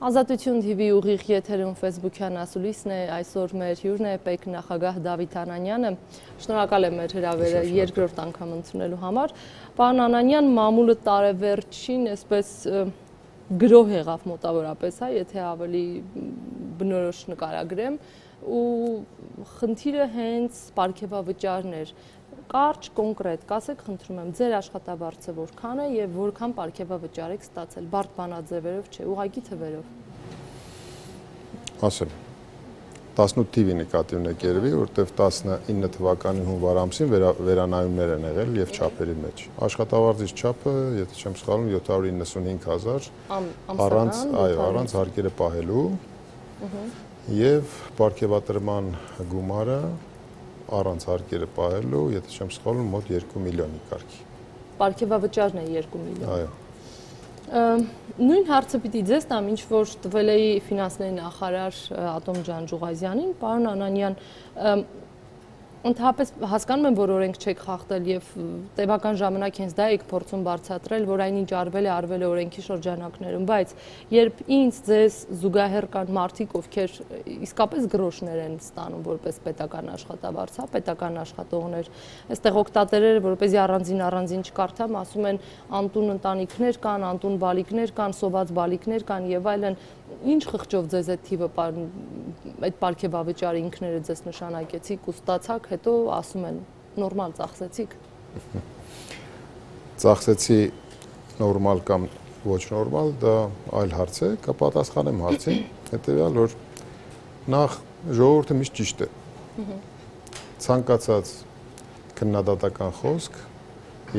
Ազատություն TV ուղիղ եթերում Facebook-յան ասուլիսն է, այսօր մեր հյուրն է պետք նախագահ Դավիթ Անանյանը։ Շնորհակալ եմ մեր հրավերը երկրորդ անգամ ընդունելու համար։ Պարոն Անանյան, մամուլը տարեվերջին այսպես գրոհ եղավ մոտավորապես, հա, եթե ավելի բնորոշ նկարագրեմ, ու խնդիրը հենց ապարքեվավճարն էր կարճ կոնկրետ կասեք խնդրում եմ ձեր աշխատավարձը որքան է եւ որքան ապարքեվավճար եք ստացել բարդ բանաձևերով չէ ուղակի թվերով ասեմ 18 թիվի նկատի ունեք երևի, որտեվ 19 թվականի հունվար ամսին վերա, վերանայումներ են եղել եւ չափերի մեջ։ Աշխատավարձից չափը, եթե չեմ սխալվում, 795000 առանց, այո, առանց հարկերը պահելու։ Եվ ապարքեվատրման գումարը առանց հարկերը պահելու, եթե չեմ սխալվում, մոտ 2 միլիոնի կարգի։ Պարքեվավճարն է 2 միլիոն։ Այո։ Նույն հարցը պիտի ձեզ տամ, ինչ որ տվել էի ֆինանսների նախարար Ատոմ Ջանջուղազյանին, պարոն Անանյան, Ընդհանրապես հասկանում եմ, որ օրենք չեք խախտել եւ տևական ժամանակ հենց դա եք փորձում բարձրացրել, որ այնինչ արվել է, արվել է օրենքի շրջանակներում, բայց երբ ինձ ձեզ զուգահեռ կան մարդիկ, ովքեր իսկապես գրոշներ են ստանում որպես պետական աշխատավարձ, հա, պետական աշխատողներ, այստեղ օկտատերերը, որպեսզի առանձին առանձին չկարդամ, ասում են անտուն ընտանիքներ կան, անտուն բալիկներ կան, սոված բալիկներ կան եւ այլն, ինչ խղճով ձեզ այդ թիվը այդ պարգևավճարը ինքները ձեզ նշանակեցիք ու ստացաք, հետո ասում են նորմալ ծախսեցիք։ Ծախսեցի նորմալ կամ ոչ նորմալ, դա այլ հարց է, կպատասխանեմ հարցին, հետեւյալ որ նախ ժողովուրդը միշտ ճիշտ է։ Ցանկացած քննադատական խոսք,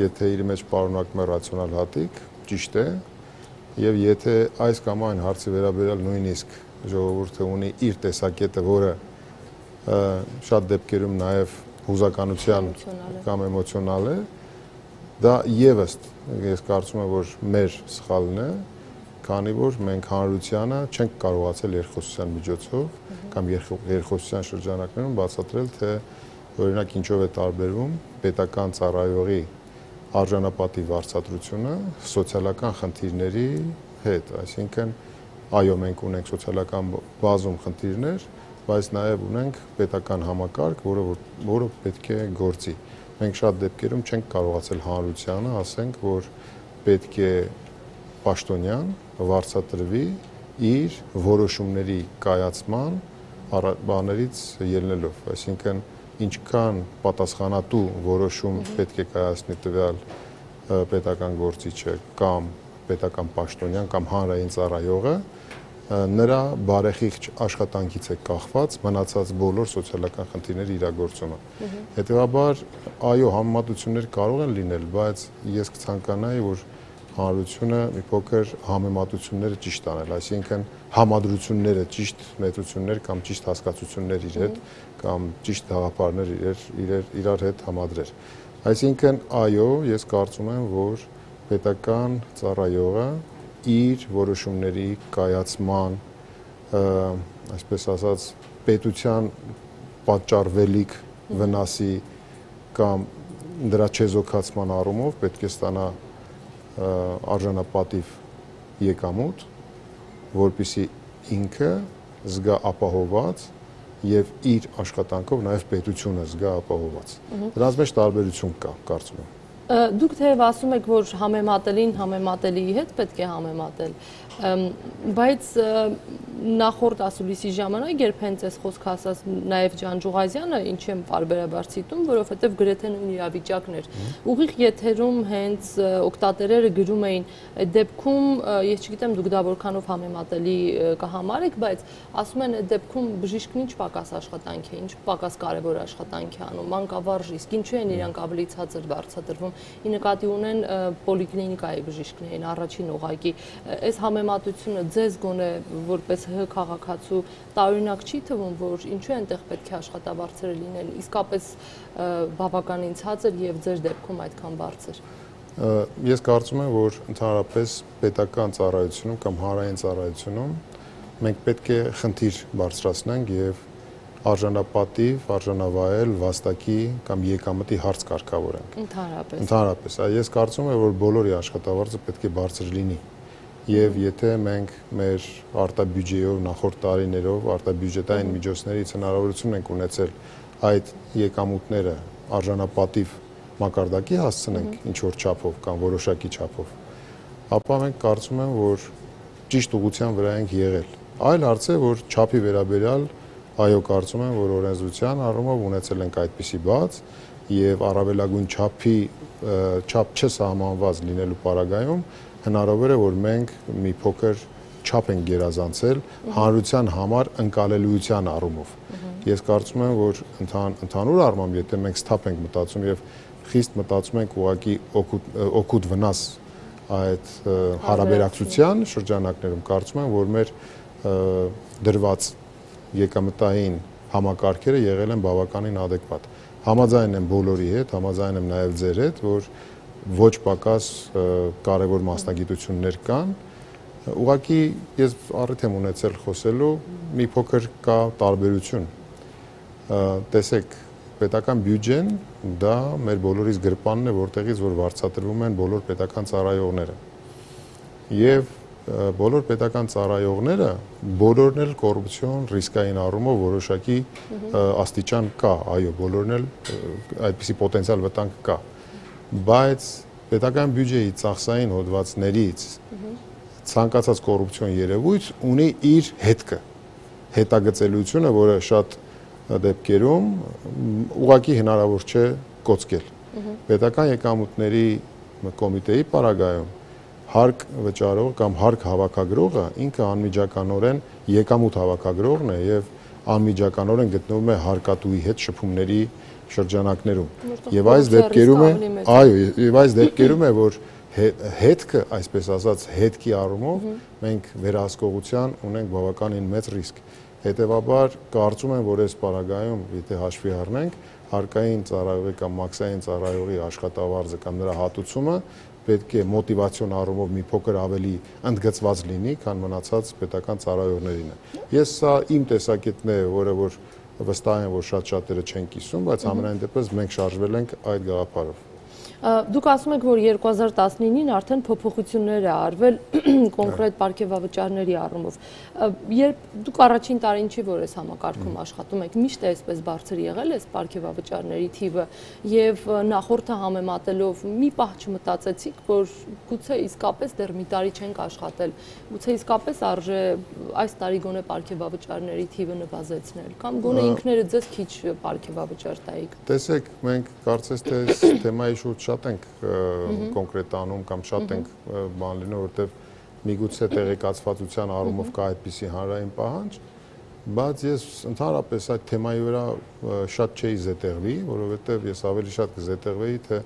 եթե իր մեջ պարունակում է ռացիոնալ հատիկ, ճիշտ է, եւ եթե այս կամ այն հարցի վերաբերյալ նույնիսկ ժողովուրդը ունի իր տեսակետը, որը շատ դեպքերում նաեւ հուզականության կամ էմոցիոնալ է, դա եւս ես կարծում եմ, որ մեր սխալն է, քանի որ մենք հանրությանը չենք կարողացել երկխոսության միջոցով կամ երկխոսության շրջանակներում բացատրել, թե օրինակ ինչով է տարբերվում պետական ծառայողի արժանապատի վարձատրությունը սոցիալական խնդիրների հետ, այսինքն այո, մենք ունենք սոցիալական բազում խնդիրներ, բայց նաև ունենք պետական համակարգ, որը որը պետք է գործի։ Մենք շատ դեպքերում չենք կարողացել հանրությանը ասենք, որ պետք է պաշտոնյան վարձատրվի իր որոշումների կայացման բաներից ելնելով, այսինքն ինչքան պատասխանատու որոշում պետք է կայացնի տվյալ պետական գործիչը կամ պետական պաշտոնյան կամ հանրային ծառայողը նրա բարեխիղճ աշխատանքից է կախված մնացած բոլոր սոցիալական խնդիրների իրագործումը։ Հետևաբար, այո, համեմատություններ կարող են լինել, բայց ես կցանկանայի, որ հանրությունը մի փոքր համեմատությունները ճիշտ անել, այսինքն համադրությունները ճիշտ մետրություններ կամ ճիշտ հասկացություններ իր հետ կամ ճիշտ գաղափարներ իրար իրար իրար հետ համադրել։ Այսինքն այո, ես կարծում եմ, որ պետական ծառայողը իր որոշումների կայացման այսպես ասած պետության պատճառվելիք վնասի կամ դրա չեզոքացման առումով պետք է ստանա արժանապատիվ եկամուտ, որpիսի ինքը զգա ապահոված եւ իր աշխատանքով նաեւ պետությունը զգա ապահոված։ Դրանց մեջ տարբերություն կա, կարծում եմ։ Դուք թեև ասում եք, որ համեմատելին համեմատելիի հետ պետք է համեմատել, բայց նախորդ ասուլիսի ժամանակ երբ հենց այս խոսքը ասաց նաև Ջանջուղազյանը, ինչ եմ բարբերաբար ցիտում, որովհետև գրեթե նույն իրավիճակն էր։ Ուղիղ եթերում հենց օկտատերերը գրում էին, այդ դեպքում ես չգիտեմ դուք դա որքանով համեմատելի կհամարեք, բայց ասում են այդ դեպքում բժիշկն ինչ պակաս աշխատանք է, ինչ պակաս կարևոր աշխատանք է անում, մանկավարժ, իսկ ինչու են իրանք ավելի ցածր վարձատրվում։ Ի նկատի ունեն պոլիկլինիկայի բժիշկներին առաջին ուղակի այս համեմատությունը ձեզ գոնե որպես ՀՀ քաղաքացու տարօրինակ չի թվում, որ ինչու այնտեղ պետք է աշխատավարձերը լինեն իսկապես բավականին ցածր եւ ձեր դեպքում այդքան բարձր։ Ես կարծում եմ, որ ընդհանրապես պետական ծառայությունում կամ հանրային ծառայությունում մենք պետք է խնդիր բարձրացնենք եւ արժանապատիվ, արժանավայել, վաստակի կամ եկամտի հարց կարգավորենք։ Ընդհանրապես։ Ընդհանրապես, այ ես կարծում եմ, որ բոլորի աշխատավարձը պետք է բարձր լինի։ Եվ եթե մենք մեր արտաբյուջեով նախորդ տարիներով արտաբյուջետային միջոցներից հնարավորություն ենք ունեցել այդ եկամուտները արժանապատիվ մակարդակի հասցնենք ինչ որ չափով կամ որոշակի չափով, ապա մենք կարծում եմ, որ ճիշտ ուղղության վրա ենք եղել։ Այլ հարց է, որ չափի վերաբերյալ այո կարծում եմ, որ օրենսդրության առումով ունեցել ենք այդպիսի բաց եւ առավելագույն չափի չափ չսահմանված լինելու պարագայում հնարավոր է որ մենք մի փոքր չափ ենք գերազանցել հանրության համար ընկալելիության առումով։ Ես կարծում եմ, որ ընդհանուր առմամբ, եթե մենք սթափ ենք մտածում եւ խիստ մտածում ենք ուղակի օգուտ օգուտ վնաս այդ հարաբերակցության շրջանակներում, կարծում եմ, որ մեր դրված եկամտային համակարգերը եղել են բավականին adekvat։ Համաձայն եմ բոլորի հետ, համաձայն եմ նաև ձեր հետ, որ ոչ պակաս կարևոր մասնագիտություններ կան։ Ուղղակի ես առիթ եմ ունեցել խոսելու, մի փոքր կա տարբերություն։ Տեսեք, պետական բյուջեն դա մեր բոլորիս գրպանն է, որտեղից որ վարձատրվում են բոլոր պետական ծառայողները։ Եվ բոլոր պետական ծառայողները բոլորն էլ կոռուպցիոն ռիսկային առումով որոշակի աստիճան կա, այո, բոլորն էլ այդպիսի պոտենցիալ վտանգ կա։ Բայց պետական բյուջեի ծախսային հոդվածներից ցանկացած կոռուպցիոն երևույթ ունի իր հետքը, հետագծելությունը, որը շատ դեպքերում ուղակի հնարավոր չէ կոծկել։ Պետական եկամուտների կոմիտեի պարագայում հարկ վճարող կամ հարկ հավաքագրողը ինքը անմիջականորեն եկամուտ հավաքագրողն է եւ անմիջականորեն գտնվում է հարկատուի հետ շփումների շրջանակներում։ Եվ այս դեպքերում է, այո, եւ այս դեպքերում է, որ հետքը, այսպես ասած, հետքի առումով մենք վերահսկողության ունենք բավականին մեծ ռիսկ։ Հետևաբար կարծում եմ, որ այս պարագայում, եթե հաշվի առնենք, հարկային ծառայողի կամ մաքսային ծառայողի աշխատավարձը կամ նրա հատուցումը պետք է մոտիվացիոն առումով մի փոքր ավելի ընդգծված լինի, քան մնացած պետական ծառայողներինը։ Ես սա իմ տեսակետն է, որը որ վստահ եմ, որ շատ շատերը չեն կիսում, բայց ամենայն դեպս մենք շարժվել ենք այդ գաղափարով։ Դուք ասում եք, որ 2019-ին արդեն փոփոխություններ է արվել կոնկրետ ապարքեվավճարների առումով։ Երբ դուք առաջին տարին չի որ այս համակարգում աշխատում եք, միշտ է այսպես բարձր եղել այս ապարքեվավճարների թիվը եւ նախորդը համեմատելով մի պահ չմտածեցիք, որ գուցե իսկապես դեռ մի տարի չենք աշխատել, գուցե իսկապես արժե այս տարի գոնե ապարքեվավճարների թիվը նվազեցնել կամ գոնե ինքներդ ձեզ քիչ ապարքեվավճար տայիք։ Տեսեք, մենք կարծես թե թեմայի շուրջ շատ ենք կոնկրետանում կամ շատ ենք բան լինում, որովհետև միգուցե տեղեկացվածության առումով կա այդպիսի հանրային պահանջ, բայց ես ընդհանրապես այդ թեմայի վրա շատ չէի զետեղվի, որովհետև ես ավելի շատ կզետեղվեի, թե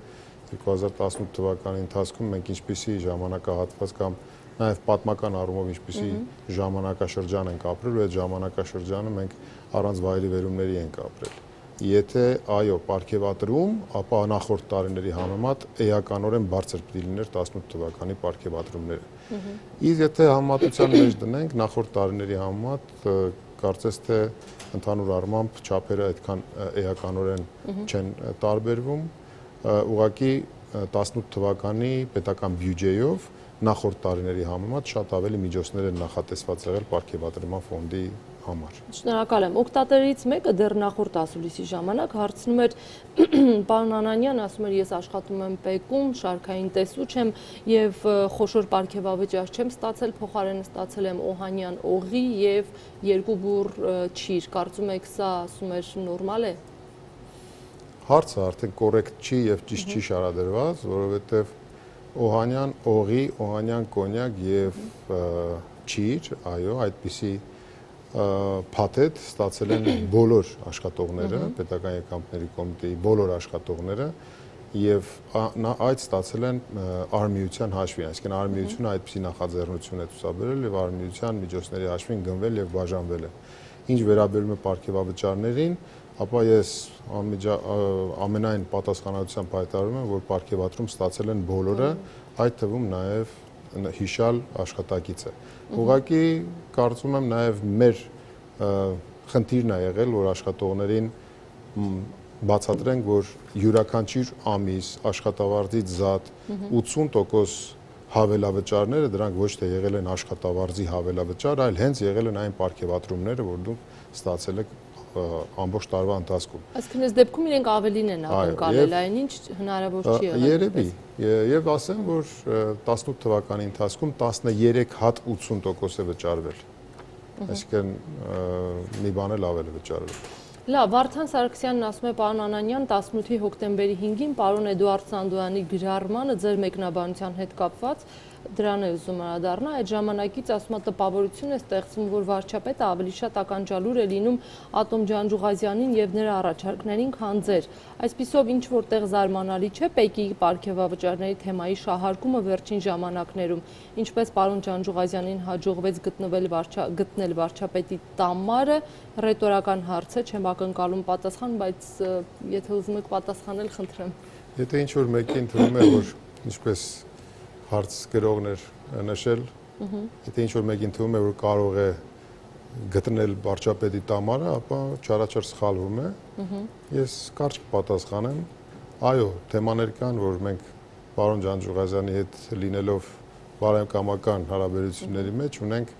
2018 թվականի ընթացքում մենք ինչպիսի ժամանակահատված կամ նաև պատմական առումով ինչպիսի ժամանակաշրջան ենք ապրել ու այդ ժամանակաշրջանը մենք առանց վայրի վերումների ենք ապրել եթե այո, ապարքեվատրում, ապա նախորդ տարիների համեմատ էականորեն բարձր պիտի լիներ 18 թվականի ապարքեվատրումները։ Իսկ եթե համատության մեջ դնենք նախորդ տարիների համեմատ, կարծես թե ընդհանուր առմամբ չափերը այդքան էականորեն չեն տարբերվում, ուղղակի 18 թվականի պետական բյուջեով նախորդ տարիների համեմատ շատ ավելի միջոցներ են նախատեսված եղել ապարքեվատրման ֆոնդի համար։ Շնորհակալ եմ։ Օկտատերից մեկը դեռ նախորդ ասուլիսի ժամանակ հարցնում էր պարոն Անանյան, ասում էր ես աշխատում եմ Պեկում, շարքային տեսուչ եմ եւ խոշոր ապարքեվավճար չեմ ստացել, փոխարենը ստացել եմ Օհանյան օղի եւ երկու բուր չիր։ Կարծում եք սա ասում էր նորմալ է։ Հարցը արդեն կոռեկտ չի եւ ճիշտ չի շարադրված, որովհետեւ Օհանյան օղի, Օհանյան կոնյակ եւ չիր, այո, այդպիսի փաթեթ ստացել են բոլոր աշխատողները, պետական եկամտների կոմիտեի բոլոր աշխատողները եւ նա այդ ստացել են արմիության հաշվին, այսինքն արմիությունը այդպիսի նախաձեռնություն է ցուցաբերել եւ արմիության միջոցների հաշվին գնվել եւ բաժանվել է։ Ինչ վերաբերում է ապարքեվավճարներին, ապա ես ամենայն պատասխանատվությամբ հայտարարում եմ, որ ապարքեվատրում ստացել են բոլորը, այդ թվում նաեւ հիշալ աշխատակից է։ Ուղղակի կարծում եմ նաև մեր խնդիրն է եղել, որ աշխատողներին բացատրենք, որ յուրաքանչյուր ամիս աշխատավարձից զատ 80% հավելավճարները դրանք ոչ թե եղել են աշխատավարձի հավելավճար, այլ հենց եղել են այն ապարքեվատրումները, որ դուք ստացել եք ամբողջ տարվա ընթացքում։ Այսինքն այս դեպքում իրենք ավելին են ակնկալել, այնինչ հնարավոր չի եղել։ Երևի, եւ ասեմ, որ 18 թվականի ընթացքում 13 հատ 80% է վճարվել։ Այսինքն մի բան էլ ավել է վճարվել։ Լավ, Վարդան Սարգսյանն ասում է պարոն Անանյան 18-ի հոկտեմբերի 5-ին պարոն Էդուարդ Սանդոյանի գրառմանը ձեր մեկնաբանության հետ կապված դրան է ուզում անդառնա, այդ ժամանակից ասում է տպավորություն է ստեղծվում, որ վարչապետը ավելի շատ ականջալուր է լինում Ատոմ Ջանջուղազյանին եւ նրա առաջարկներին, քան ձեր։ Այսպիսով ինչ որտեղ զարմանալի չէ Պեկիի ապարքեվավճարների թեմայի շահարկումը վերջին ժամանակներում, ինչպես պարոն Ջանջուղազյանին հաջողվեց գտնվել վարչա գտնել վարչապետի տամարը, ռետորական հարց է, չեմ ակնկալում պատասխան, բայց եթե ուզում եք պատասխանել, խնդրեմ։ Եթե ինչ որ մեկին թվում է, որ ինչպես հարց գրողներ նշել, եթե ինչ որ մեկին թվում է, որ կարող է գտնել վարչապետի տամարը, ապա չարաչար սխալվում է։ Ես կարճ պատասխանեմ, այո, թեմաներ կան, որ մենք պարոն Ջանջուղազյանի հետ լինելով բարեկամական հարաբերությունների մեջ ունենք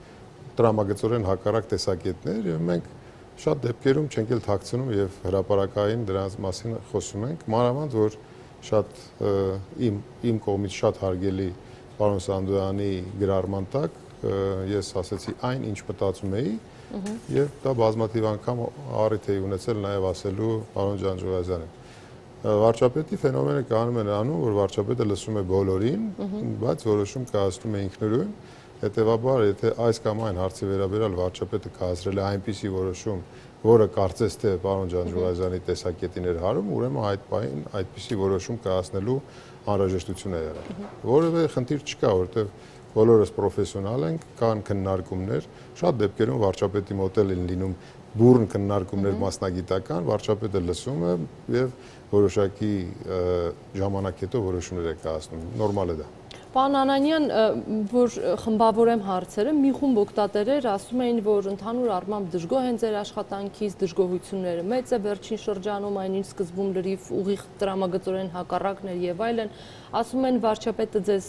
տրամագծորեն հակառակ տեսակետներ եւ մենք շատ դեպքերում չենք էլ թաքցնում եւ հրաապարակային դրանց մասին խոսում ենք մանավանդ որ շատ իմ իմ կողմից շատ հարգելի պարոն Սանդոյանի գրառման տակ ես ասացի այն ինչ մտածում էի եւ դա բազմաթիվ անգամ առիթ էի ունեցել նաեւ ասելու պարոն Ջանջուղազյանին վարչապետի ֆենոմենը կանում են անում որ վարչապետը լսում է բոլորին բայց որոշում կայացնում է ինքնուրույն հետեւաբար եթե այս կամ այն հարցի վերաբերյալ վարչապետը կայացրել է այնպիսի որոշում որը կարծես թե պարոն Ջանջուղազյանի տեսակետին էր հարում, ուրեմն այդ պահին այդպիսի որոշում կայացնելու անհրաժեշտություն է եղել։ Որևէ խնդիր չկա, որովհետև բոլորս պրոֆեսիոնալ ենք, կան քննարկումներ, շատ դեպքերում վարչապետի մոտ էլ են լինում բուրն քննարկումներ մասնագիտական, վարչապետը լսում է եւ որոշակի ժամանակ հետո որոշումներ է կայացնում։ Նորմալ է դա։ Պարոն Անանյան, որ խմբավորեմ հարցերը, մի խումբ օկտատերեր ասում էին, որ ընդհանուր առմամբ դժգոհ են ձեր աշխատանքից, դժգոհությունները մեծ է վերջին շրջանում, այնինչ սկզբում լրիվ ուղիղ տրամագծորեն հակառակներ եւ այլն։ Ասում են վարչապետը ձեզ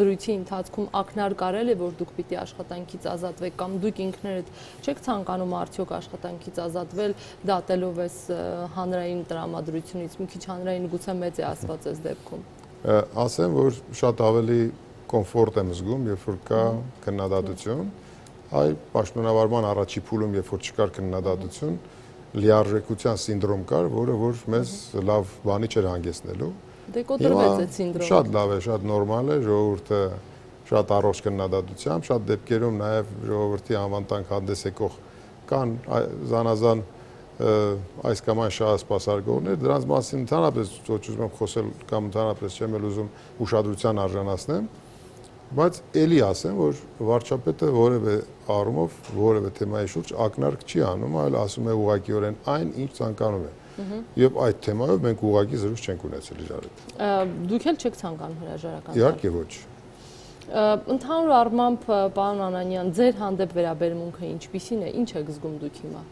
զրույցի ընթացքում ակնարկարել է, որ դուք պիտի աշխատանքից ազատվեք կամ դուք ինքներդ չեք ցանկանում արդյոք աշխատանքից ազատվել, դատելով այս հանրային տրամադրությունից, մի քիչ հանրային գուցե մեծ է ասված այս դեպքում ասեմ, որ շատ ավելի կոմֆորտ եմ զգում, երբ որ կա քննադատություն, այ պաշտոնավարման առաջի փուլում, երբ որ չկար քննադատություն, լիարժեքության սինդրոմ կար, որը որ մեզ լավ բանի չէր հանգեցնելու։ Դե կոտրվեց այդ սինդրոմը։ Շատ լավ է, շատ նորմալ է, ժողովուրդը շատ առողջ քննադատությամբ, շատ դեպքերում նաև ժողովրդի անվանտանք հանդես եկող կան զանազան այս կամ այն շահասպասարկողներ, դրանց մասին ընդհանրապես ոչ ուզում եմ խոսել կամ ընդհանրապես չեմ էլ ուզում ուշադրության արժանացնեմ, բայց ելի ասեմ, որ վարչապետը որևէ առումով, որևէ թեմայի շուրջ ակնարկ չի անում, այլ ասում է ուղղակիորեն այն, ինչ ցանկանում է։ Եվ այդ թեմայով մենք ուղղակի զրույց չենք ունեցել իրար հետ։ Դուք էլ չեք ցանկանում հրաժարական։ Իհարկե ոչ։ Ընդհանուր առմամբ, պարոն Անանյան, ձեր հանդեպ վերաբերմունքը ինչպիսին է, ինչ եք զգում դուք հիմա։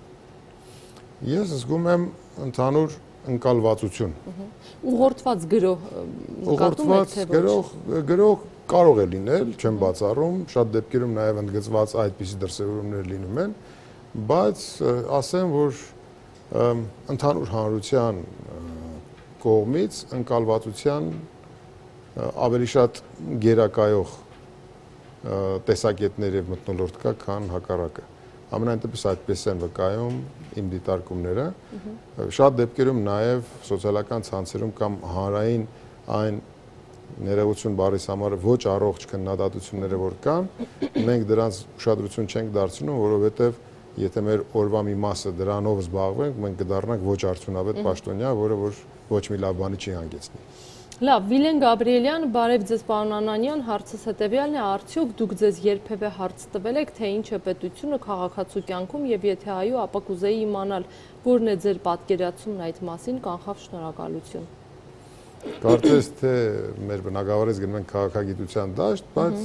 Ես զգում եմ ընդհանուր ընկալվածություն։ Ուղղորդված գրող ոչ։ Գրող գրող կարող է լինել, չեմ բացառում, շատ դեպքերում նաև ընդգծված այդպիսի դրսևորումներ լինում են, բայց ասեմ, որ ընդհանուր հանրության կողմից ընկալվածության ավելի շատ գերակայող տեսակետներ եւ մտնոլորտ կա, քան հակառակը ամենայն դեպս այդպես են վկայում իմ դիտարկումները։ Շատ դեպքերում նաև սոցիալական ցանցերում կամ հանրային այն ներողություն բարիս համար ոչ առողջ քննադատությունները որ կան, մենք դրանց ուշադրություն չենք դարձնում, որովհետև եթե մեր օրվա մի մասը դրանով զբաղվենք, մենք կդառնանք ոչ արդյունավետ պաշտոնյա, որը որ ոչ մի լավ բանի չի հանգեցնի։ Լավ, Վիլեն Գաբրիելյան, բարև ձեզ պարոն Անանյան, հարցս հետևյալն է, արդյոք դուք ձեզ երբևէ հարց տվել եք, թե ինչ է պետությունը քաղաքացու կյանքում եւ եթե այո, ապա կուզեի իմանալ, որն է ձեր պատկերացումն այդ մասին, կանխավ շնորհակալություն։ Կարծես թե մեր բնակավարից գնում են քաղաքագիտության դաշտ, բայց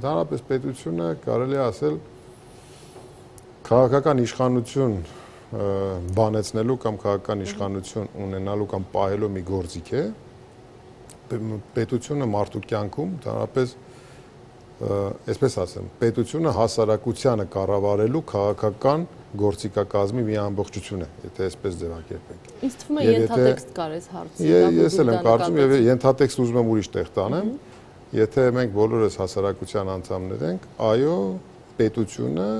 ընդհանրապես պետությունը կարելի է ասել քաղաքական իշխանություն բանեցնելու կամ քաղաքական իշխանություն ունենալու կամ պահելու մի գործիք է պետությունը մարդու կյանքում ընդհանրապես այսպես ասեմ պետությունը հասարակությանը կառավարելու քաղաքական գործիքակազմի մի ամբողջություն է, եթե այսպես ձևակերպենք։ Ինձ թվում է ենթատեքստ կար այս հարցի։ Ես էլ եմ կարծում եւ ենթատեքստ ուզում եմ ուրիշ տեղ տանեմ։ Եթե մենք բոլորս հասարակության անդամներ ենք, այո, պետությունը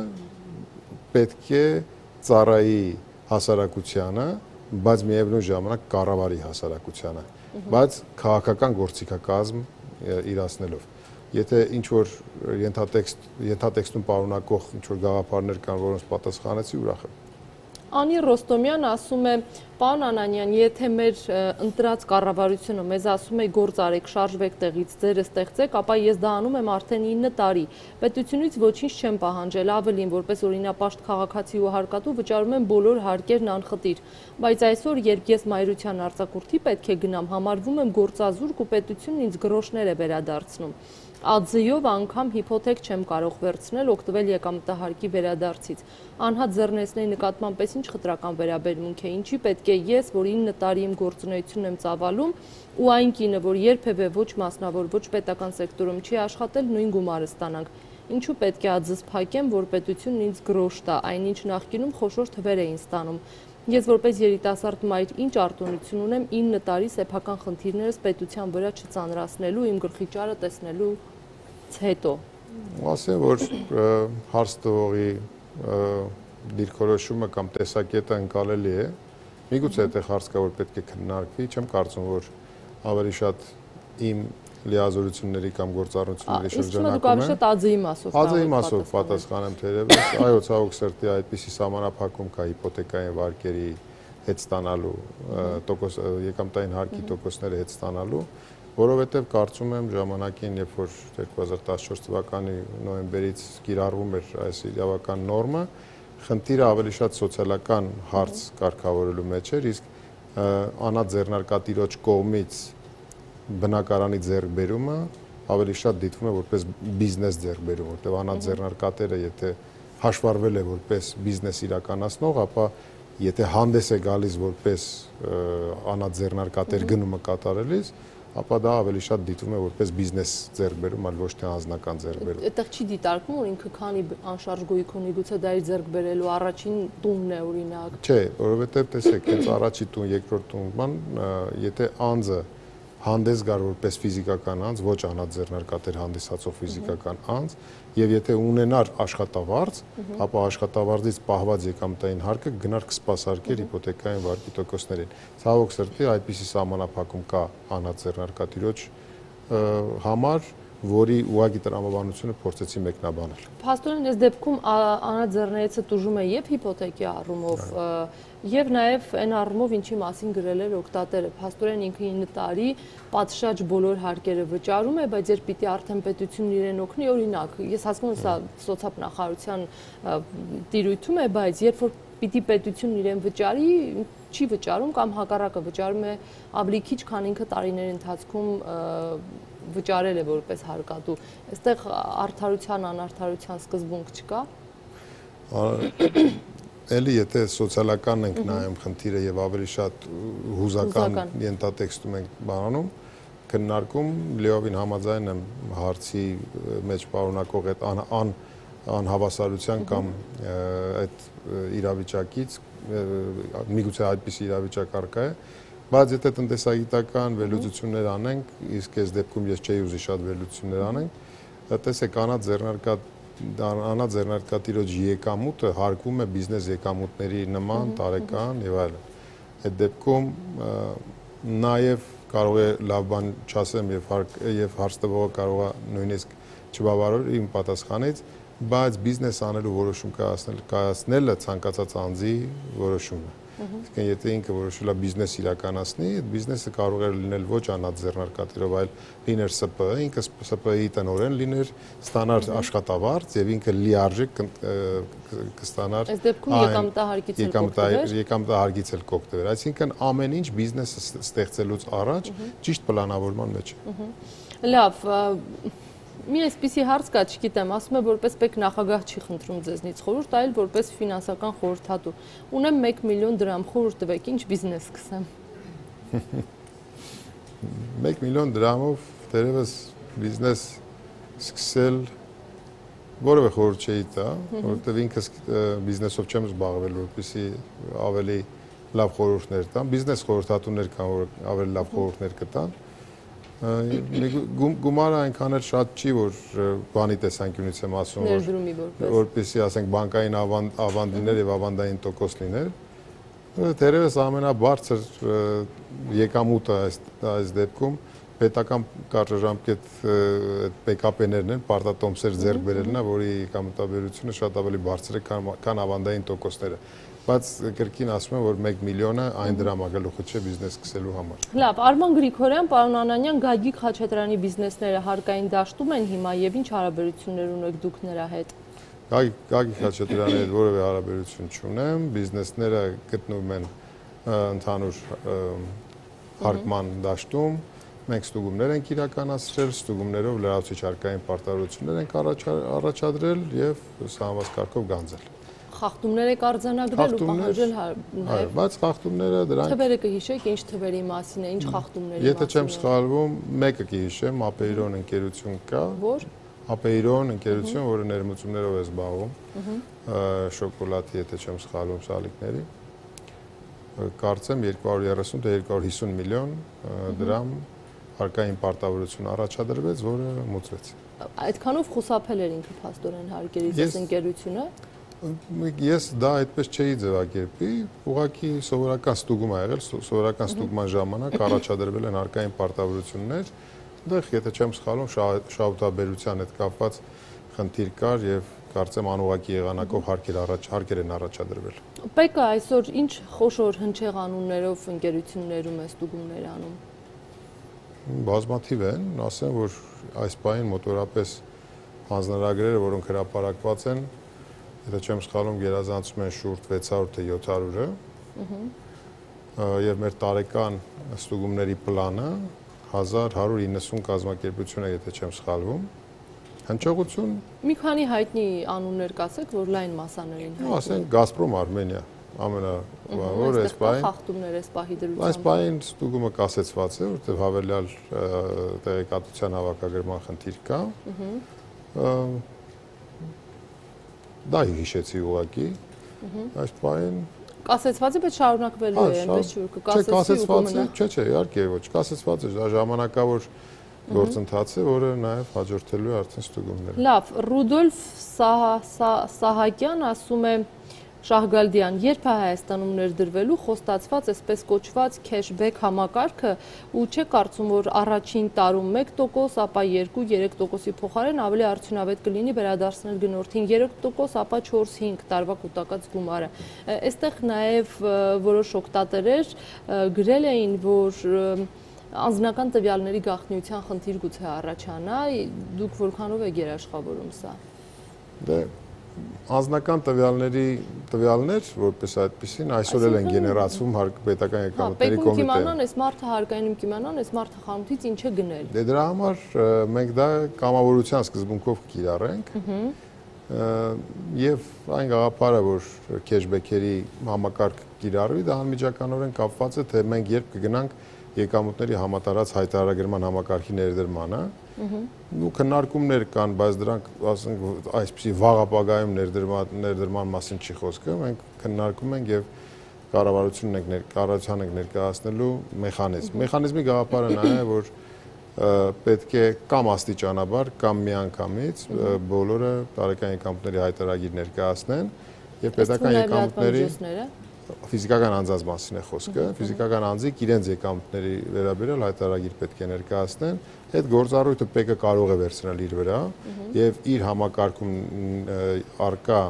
պետք է ծառայի հասարակությանը, բայց միևնույն ժամանակ կառավարի հասարակությանը, բայց քաղաքական գործիքակազմ իրացնելով եթե ինչ որ ենթատեքստ ենթատեքստում պարունակող ինչ որ գաղափարներ կան, որոնց պատասխանեցի, ուրախ եմ։ Անի Ռոստոմյան ասում է. «Պարոն Անանյան, եթե մեր ընտրած կառավարությունը մեզ ասում է գործ արեք, շարժվեք տեղից, ձերը ստեղծեք, ապա ես դա անում եմ արդեն 9 տարի։ Պետությունից ոչինչ չեմ պահանջել, ավելին, որպես օրինապաշտ քաղաքացի ու հարկատու վճարում եմ բոլոր հարկերն անխտիր։ Բայց այսօր, երբ ես մայրության արձակուրդի պետք է գնամ, համարվում եմ գործազուրկ ու պետությունն ինձ գրոշներ է վերադարձնում։ Ածիով անգամ հիփոթեք չեմ կարող վերցնել օգտվել եկամտահարկի վերադարձից։ Անհատ ձեռնեսների նկատմամբ պես ինչ խտրական վերաբերմունք է, ինչի պետք է ես, որ 9 տարի իմ գործունեությունն եմ ծավալում, ու այն կինը, որ երբևէ ոչ մասնավոր, ոչ պետական սեկտորում չի աշխատել, նույն գումարը ստանանք։ Ինչու պետք է ածս փակեմ, որ պետությունն ինձ գրոշ տա, այնինչ նախկինում խոշոր թվեր էին ստանում։ Ես որպես երիտասարդ մայր ինչ արտոնություն ունեմ 9 տարի սեփական խնդիրներս պետության վրա չծանրացնելու, իմ գլխի ճարը տեսնելու հետո։ Ասեմ, որ հարց տվողի դիրքորոշումը կամ տեսակետը ընկալելի է։ Միգուցե այդտեղ հարց կա, որ պետք է քննարկվի, չեմ կարծում, որ ավելի շատ իմ լիազորությունների կամ գործառնությունների շրջանակում է։ Իսկ դուք ավելի շատ ԱԶ-ի մասով ԱԶ-ի մասով պատասխանեմ թերևս, այո, ցավոք սրտի այդպիսի սահմանափակում կա հիպոթեկային վարկերի հետ ստանալու տոկոս եկամտային հարկի տոկոսները հետ ստանալու որովհետև կարծում եմ ժամանակին, երբ որ 2014 թվականի նոյեմբերից կիրառվում էր այս իրավական նորմը, խնդիրը ավելի շատ սոցիալական հարց կարգավորելու մեջ էր, իսկ անա ձեռնարկատիրոջ կողմից բնակարանի ձեռքբերումը ավելի շատ դիտվում է որպես բիզնես ձեռքբերում, որտեղ անա ձեռնարկատերը եթե հաշվարվել է որպես բիզնես իրականացնող, ապա եթե հանդես է գալիս որպես անա ձեռնարկատեր գնումը կատարելիս, ապա դա ավելի շատ դիտվում է որպես բիզնես ձեռքբերում, այլ ոչ թե անձնական ձեռքբերում։ Այդտեղ չի դիտարկվում, որ ինքը քանի անշարժ գույք ունի, գուցե դա իր ձեռք բերելու առաջին տունն է օրինակ։ Չէ, որովհետև տեսեք, հենց առաջի տուն, երկրորդ տունման, եթե անձը հանդես գար որպես ֆիզիկական անձ, ոչ անաձեռնարկատեր հանդիսացող ֆիզիկական անձ, եւ եթե ունենար աշխատավարձ, ապա աշխատավարձից պահված եկամտային հարկը գնար կսպասարկեր հիպոթեկային վարկի տոկոսներին։ Ցավոք սրտի այդպիսի սահմանափակում կա անաձեռնարկատիրոջ համար, որի ուղագի տրամաբանությունը փորձեցի մեկնաբանել։ Փաստորեն այս դեպքում անաձեռնեցը տուժում է եւ հիպոթեկի առումով եւ նաեւ այն առումով ինչի մասին գրել էր օկտատերը։ Փաստորեն ինքը 9 տարի պատշաճ բոլոր հարկերը վճարում է, բայց երբ պիտի արդեն պետությունն իրեն օգնի, օրինակ, ես հասկանում եմ սա սոցիալ նախարարության տիրույթում է, բայց երբ որ պիտի պետությունն իրեն վճարի, չի վճարում կամ հակառակը վճարում է ավելի քիչ, քան ինքը տարիների ընթացքում վճարել է որպես հարկատու։ Այստեղ արդարության, անարդարության սկզբունք չկա։ Էլի եթե սոցիալական ենք նայում խնդիրը եւ ավելի շատ հուզական ենթատեքստում ենք բանանում, քննարկում լիովին համաձայն եմ հարցի մեջ պարունակող այդ ան, ան անհավասարության կամ այդ իրավիճակից միգուցե այդպիսի իրավիճակ արկա է, բայց եթե տնտեսագիտական վերլուծություններ անենք, իսկ այս դեպքում ես չէի ուզի շատ վերլուծություններ անենք, տեսեք անա ձեռնարկատ անա ձեռնարկատիրոջ եկամուտը հարկվում է բիզնես եկամուտների նման տարեկան եւ այլն։ Այդ դեպքում նաեւ կարող է լավ բան չասեմ եւ եւ հարց տվողը կարող է նույնիսկ չբավարար իմ պատասխանից, բայց բիզնես անելու որոշում կայացնել կայացնելը ցանկացած անձի որոշումն է։ Իսկ եթե ինքը որոշել է բիզնես իրականացնի, այդ բիզնեսը կարող է լինել ոչ անած ձեռնարկատիրով, այլ լիներ ՍՊԸ, ինքը ՍՊԸ-ի տնօրեն լիներ, ստանար աշխատավարձ եւ ինքը լիարժեք կստանար Այս դեպքում եկամտահարկից էլ կօգտվեր։ Եկամտահարկից էլ կօգտվեր։ Այսինքն ամեն ինչ բիզնեսը ստեղծելուց առաջ ճիշտ պլանավորման մեջ։ Լավ, մի այսպիսի հարց կա, չգիտեմ, ասում է որպես պետք նախագահ չի խնդրում ձեզնից խորհուրդ, այլ որպես ֆինանսական խորհրդատու։ Ունեմ 1 միլիոն դրամ, խորհուրդ տվեք, ինչ բիզնես սկսեմ։ 1 միլիոն դրամով դերևս բիզնես սկսել որևէ խորհուրդ չի տա, որովհետև ինքս բիզնեսով չեմ զբաղվել, որպեսզի ավելի լավ խորհուրդներ տամ։ Բիզնես խորհրդատուներ կան, որ ավելի լավ խորհուրդներ կտան գումարը այնքան էլ շատ չի, որ բանի տեսանկյունից եմ ասում, որ որպեսի ասենք բանկային ավանդ լիներ եւ ավանդային տոկոս լիներ։ Տերևս ամենաբարձր եկամուտը այս այս դեպքում պետական կարճաժամկետ այդ PKP-ներն են, պարտատոմսեր ձեռք բերելն է, որի եկամտաբերությունը շատ ավելի բարձր է, քան ավանդային տոկոսները բայց կրկին ասում եմ, որ 1 միլիոնը այն դրամագլուխը չէ բիզնես սկսելու համար։ Լավ, Արման Գրիգորյան, պարոն Անանյան, Գագիկ Խաչատրյանի բիզնեսները հարկային դաշտում են հիմա եւ ինչ հարաբերություններ ունեք դուք նրա հետ։ Գագիկ Գագիկ Խաչատրյանի հետ որևէ հարաբերություն չունեմ, բիզնեսները գտնվում են ընդհանուր հարկման դաշտում մենք ստուգումներ ենք իրականացրել, ստուգումներով լրացուցիչ հարկային պարտավորություններ ենք առաջադրել եւ սահմանված կարգով գանձել խախտումներ եք արձանագրել ու պահանջել նաև։ Այո, բայց խախտումները դրանք Թվերը կհիշեք, ինչ թվերի մասին է, ինչ խախտումների մասին։ Եթե չեմ սխալվում, մեկը կհիշեմ, Ապեիրոն ընկերություն կա։ Որ? Ապեիրոն ընկերություն, որը ներմուծումներով է զբաղվում։ Շոկոլադի, եթե չեմ սխալվում, սալիկների։ Կարծեմ 230 թե 250 միլիոն դրամ հարկային պարտավորություն առաջադրվեց, որը մուծվեց։ Այդքանով խուսափել էր ինքը փաստորեն հարկերից այս ընկերությունը ես դա այդպես չէի ձևակերպի, ուղղակի սովորական ստուգում ա եղել, սովորական ստուգման ժամանակ առաջադրվել են արկային պարտավորություններ, այնտեղ եթե չեմ սխալվում շահութաբերության հետ կապված խնդիր կար եւ կարծեմ անուղակի եղանակով հարկեր առաջ հարկեր են առաջադրվել։ ՊԿ այսօր ինչ խոշոր հնչեղ անուններով ընկերություններում է ստուգումներ անում։ Բազմաթիվ են, ասեմ որ այս պահին մոտորապես հանձնարարագրերը, որոնք հրապարակված են, եթե չեմ սխալվում, գերազանցում են շուրջ 600 թե 700-ը։ Ահա եւ մեր տարեկան ստուգումների պլանը 1190 կազմակերպություն է, եթե չեմ սխալվում։ Հնչողություն Մի քանի հայտնի անուններ կասեք, որ լայն մասաներին հայտնի։ Ասենք Գազպրոմ Արմենիա ամենա որ այս պահին խախտումներ այս պահի դրությամբ։ Այս պահին ստուգումը կասեցված է, որտեղ հավելյալ տեղեկատվության հավաքագրման խնդիր կա։ Ահա դա հիշեցի ուղակի։ Այս բան կասեցվածը պետք շարունակվելու է, այնպես չէ, կասեցվի ու կմնա։ Չէ, չէ, իհարկե ոչ, կասեցված է, դա ժամանակավոր գործընթաց է, որը նաև հաջորդելու է արդեն ստուգումները։ Լավ, Ռուդոլֆ Սահակյան ասում է, Շահգալդյան, երբ է Հայաստանում ներդրվելու խոստացված այսպես կոչված քեշբեք համակարգը ու չէ կարծում, որ առաջին տարում 1%, ապա 2-3%-ի փոխարեն ավելի արդյունավետ կլինի վերադարձնել գնորդին 3%, ապա 4-5 տարվա կൂട്ടակած գումարը։ Այստեղ նաև որոշ օկտատերեր գրել էին, որ անձնական տվյալների գաղտնիության խնդիր գուցե առաջանա, դուք որքանով եք երաշխավորում սա։ Դե անձնական տվյալների տվյալներ, որպես այդպեսին, այսօր էլ են գեներացվում պետական հա, եկամուտների կոմիտեում։ Պետք է իմանան, այս մարդը հարկային իմ կիմանան, այս մարդը խանութից ինչ է գնել։ Դե դրա համար մենք դա կամավորության սկզբունքով կիրառենք։ Եվ այն գաղափարը, որ քեշբեքերի համակարգ կիրառվի, դա անմիջականորեն կապված է, թե մենք երբ կգնանք եկամուտների համատարած հայտարարագրման համակարգի ներդրմանը, ու քննարկումներ կան, բայց դրանք ասենք այսպեսի վաղ ապագայում ներդրման ներդրման մասին չի խոսքը, մենք քննարկում ենք եւ կառավարությունն ենք կառավարության ենք ներկայացնելու մեխանիզմ։ Մեխանիզմի գաղափարը նա է, որ պետք է կամ աստիճանաբար կամ միանգամից բոլորը տարեկան եկամուտների հայտարարագիր ներկայացնեն եւ պետական եկամուտների ֆիզիկական անձանց մասին է խոսքը, ֆիզիկական անձիկ իրենց եկամուտների վերաբերյալ հայտարարագիր պետք է ներկայացնեն, այդ գործառույթը ՊԿ կարող է վերցնել իր վրա եւ իր համակարգում արկա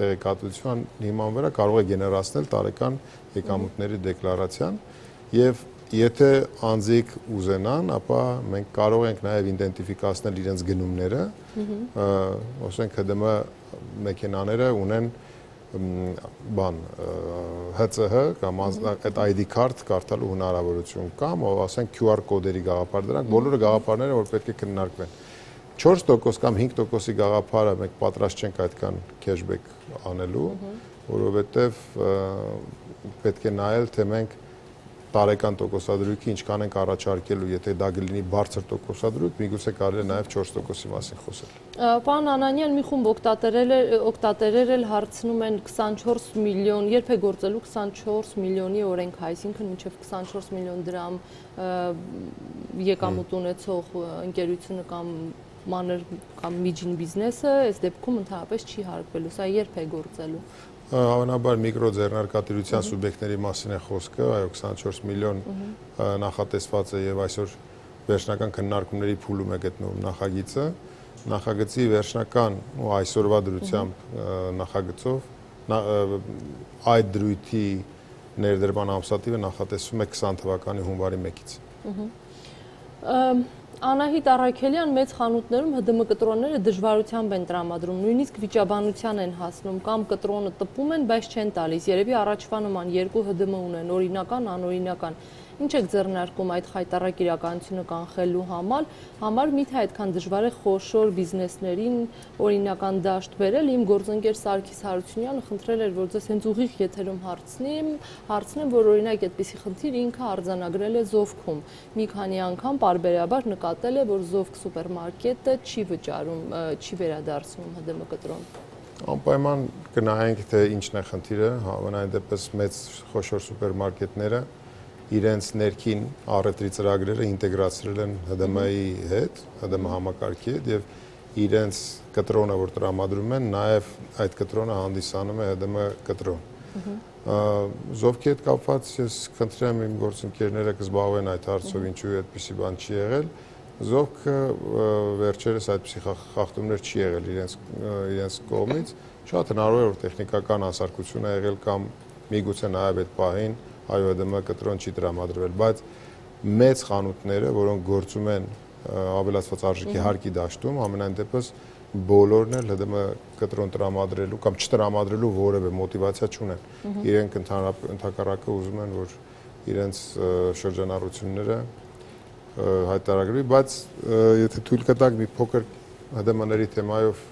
տեղեկատվության հիման վրա կարող է գեներացնել տարեկան եկամուտների դեկլարացիան եւ եթե անձիկ ուզենան, ապա մենք կարող ենք նաև իդենտիֆիկացնել իրենց գնումները, ասենք ՀԴՄ մեքենաները ունեն բան ՀՑՀ կամ այդ ID card կարդալու հնարավորություն կամ ասենք QR կոդերի գաղափար դրանք բոլորը գաղափարները որ պետք է քննարկվեն 4% կամ 5%-ի գաղափարը մենք պատրաստ չենք այդքան cashback անելու, որովհետև պետք է նայել, թե մենք տարեկան տոկոսադրույքի ինչքան ենք առաջարկելու, եթե դա կլինի բարձր տոկոսադրույք, միգուցե կարելի է նաև 4%-ի մասին խոսել։ Պարոն Անանյան, մի խումբ օկտատերեր օկտատերեր էլ հարցնում են 24 միլիոն, երբ է գործելու 24 միլիոնի օրենք, այսինքն մինչև 24 միլիոն դրամ եկամուտ ունեցող ընկերությունը կամ մանր կամ միջին բիզնեսը այս դեպքում ընդհանրապես չի հարգվելու։ Սա երբ է գործելու։ Հավանաբար միկրո ձեռնարկատիրության սուբյեկտների մասին է խոսքը, այո 24 միլիոն նախատեսված է եւ այսօր վերջնական քննարկումների փուլում է գտնվում նախագիծը։ Նախագծի վերջնական ու այսօրվա դրությամբ նախագծով այդ դրույթի ներդրման ամսատիվը նախատեսվում է 20 թվականի հունվարի 1-ից։ Ահա Անահիտ Արաքելյան մեծ խանութներում ՀԴՄ կտրոնները դժվարությամբ են տրամադրում, նույնիսկ վիճաբանության են հասնում կամ կտրոնը տպում են, բայց չեն տալիս։ Երևի առաջվա նման երկու ՀԴՄ ունեն, օրինական, անօրինական։ Ինչ եք ձեռնարկում այդ խայտարակ իրականությունը կանխելու համար, համար միթե այդքան դժվար է խոշոր բիզնեսներին օրինական դաշտ բերել։ Իմ գործընկեր Սարգիս Հարությունյանը խնդրել էր, որ ձեզ հենց ուղիղ եթերում հարցնեմ, հարցնեմ, որ օրինակ այդպիսի խնդիր ինքը արձանագրել է Զովքում։ Մի քանի անգամ parberabar նկատել է, որ Զովք սուպերմարկետը չի վճարում, չի վերադարձնում ՀԴՄ կտրոն անպայման կնայենք թե ինչն է խնդիրը, հավանային դեպս մեծ խոշոր սուպերմարկետները իրենց ներքին առևտրի ծրագրերը ինտեգրացրել են ՀԴՄ-ի հետ, ՀԴՄ համակարգի հետ եւ իրենց կտրոնը, որ տրամադրում են, նաեւ այդ կտրոնը հանդիսանում է ՀԴՄ կտրոն։ Զովքի հետ կապված ես խնդրեմ իմ գործընկերները կզբաղվեն այդ հարցով, ինչու այդպեսի բան չի եղել։ Զովքը վերջերս այդպիսի խախտումներ չի եղել իրենց իրենց կողմից։ Շատ հնարավոր է որ տեխնիկական հասարակություն է եղել կամ միգուցե նաև այդ պահին ԴՄ կտրոն չի տրամադրվել, բայց մեծ խանութները, որոնք գործում են ավելացված արժեքի հարկի դաշտում, ամենայն դեպս բոլորն էլ ՀԴՄ կտրոն տրամադրելու կամ չտրամադրելու որևէ մոտիվացիա չունեն։ Իրենք ընդհանրակը ուզում են, որ իրենց շրջանառությունները հայտարարվի, բայց եթե թույլ կտակ մի փոքր ՀԴՄ-ների թեմայով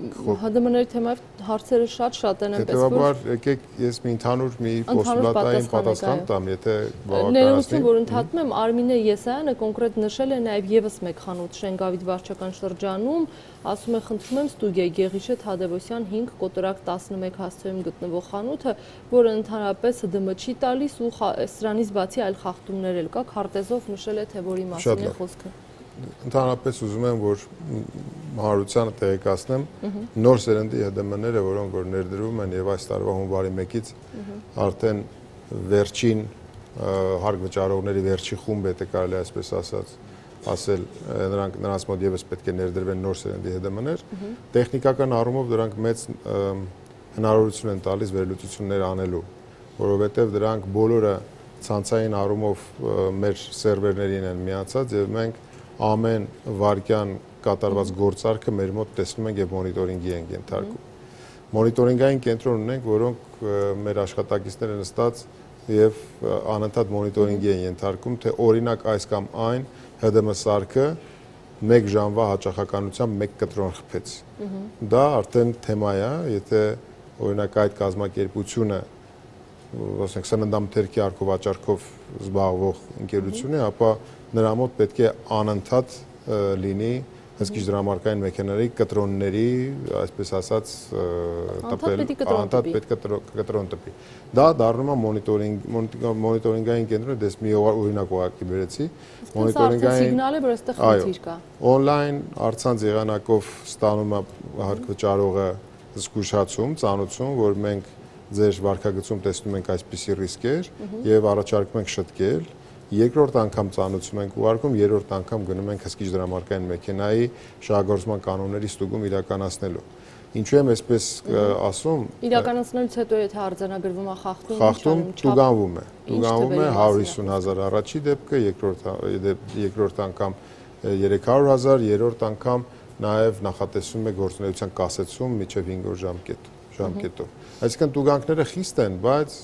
ՀԴՄ-ների թեմայով հարցերը շատ-շատ են այնպես որ Հետևաբար եկեք ես մի ընդհանուր մի պոստուլատային պատասխան տամ, եթե բավականացնի։ Ներողություն, որ ընդհատում եմ, Արմինե Եսայանը կոնկրետ նշել է նաև եւս մեկ խանութ Շենգավիթ վարչական շրջանում, ասում է խնդրում եմ ստուդիա Գեղիշե Թադևոսյան 5 կոտորակ 11 հասցեում գտնվող խանութը, որը ընդհանրապես ՀԴՄ չի տալիս ու սրանից բացի այլ խախտումներ էլ կա, քարտեզով նշել է թե որի մասին է խոսքը ընդհանրապես ուզում եմ որ հանրությանը տեղեկացնեմ նոր սերնդի ՀԴՄ-ները, որոնք որ ներդրվում են եւ այս տարվա հունվարի 1-ից արդեն վերջին հարկ վճարողների վերջի խումբ է, թե կարելի այսպես ասած ասել նրանք նրանց մոտ եւս պետք է ներդրվեն նոր սերնդի ՀԴՄ-ներ տեխնիկական առումով դրանք մեծ հնարավորություն են տալիս վերլուծություններ անելու որովհետեւ դրանք բոլորը ցանցային առումով մեր սերվերներին են միացած եւ մենք ամեն վարկյան կատարված գործարքը մեր մոտ տեսնում ենք եւ մոնիտորինգի ենք ենթարկում։ Մոնիտորինգային կենտրոն ունենք, որոնք մեր աշխատակիցները նստած եւ անընդհատ մոնիտորինգի են ենթարկում, թե օրինակ այս կամ այն ՀԴՄ սարքը 1 ժամվա հաճախականությամբ 1 կտրոն խփեց։ Դա արդեն թեմա է, եթե օրինակ այդ կազմակերպությունը ասենք սննդամթերքի արկովաճառքով զբաղվող ընկերություն է, ապա նրա մոտ պետք է անընդհատ լինի հսկիչ դրամարկային մեքենաների կտրոնների, այսպես ասած, տպել, անընդհատ պետք է կտրոն տպի։ Դա դառնում է մոնիտորինգ, մոնիտորինգային կենտրոնը, դες մի օրինակ ուղակի բերեցի, մոնիտորինգային սիգնալ է, որ այստեղ խնդիր կա։ Օնլայն արցանց եղանակով ստանում է հարկվճարողը զգուշացում, ծանուցում, որ մենք ձեր վարկագծում տեսնում ենք այսպիսի ռիսկեր եւ առաջարկում ենք շտկել երկրորդ անգամ ծանուցում ենք ուղարկում, երրորդ անգամ գնում ենք հսկիչ դրամարկային մեքենայի շահագործման կանոնների ստուգում իրականացնելու։ Ինչու եմ այսպես ասում։ Իրականացնելուց հետո եթե արձանագրվում է խախտում, խախտում տուգանվում է։ Տուգանվում է 150.000 առաջի դեպքը, երկրորդ երկրորդ անգամ 300.000, երրորդ անգամ նաև նախատեսվում է գործունեության կասեցում միջև 5 օր ժամկետ ժամկետով։ Այսինքն տուգանքները խիստ են, բայց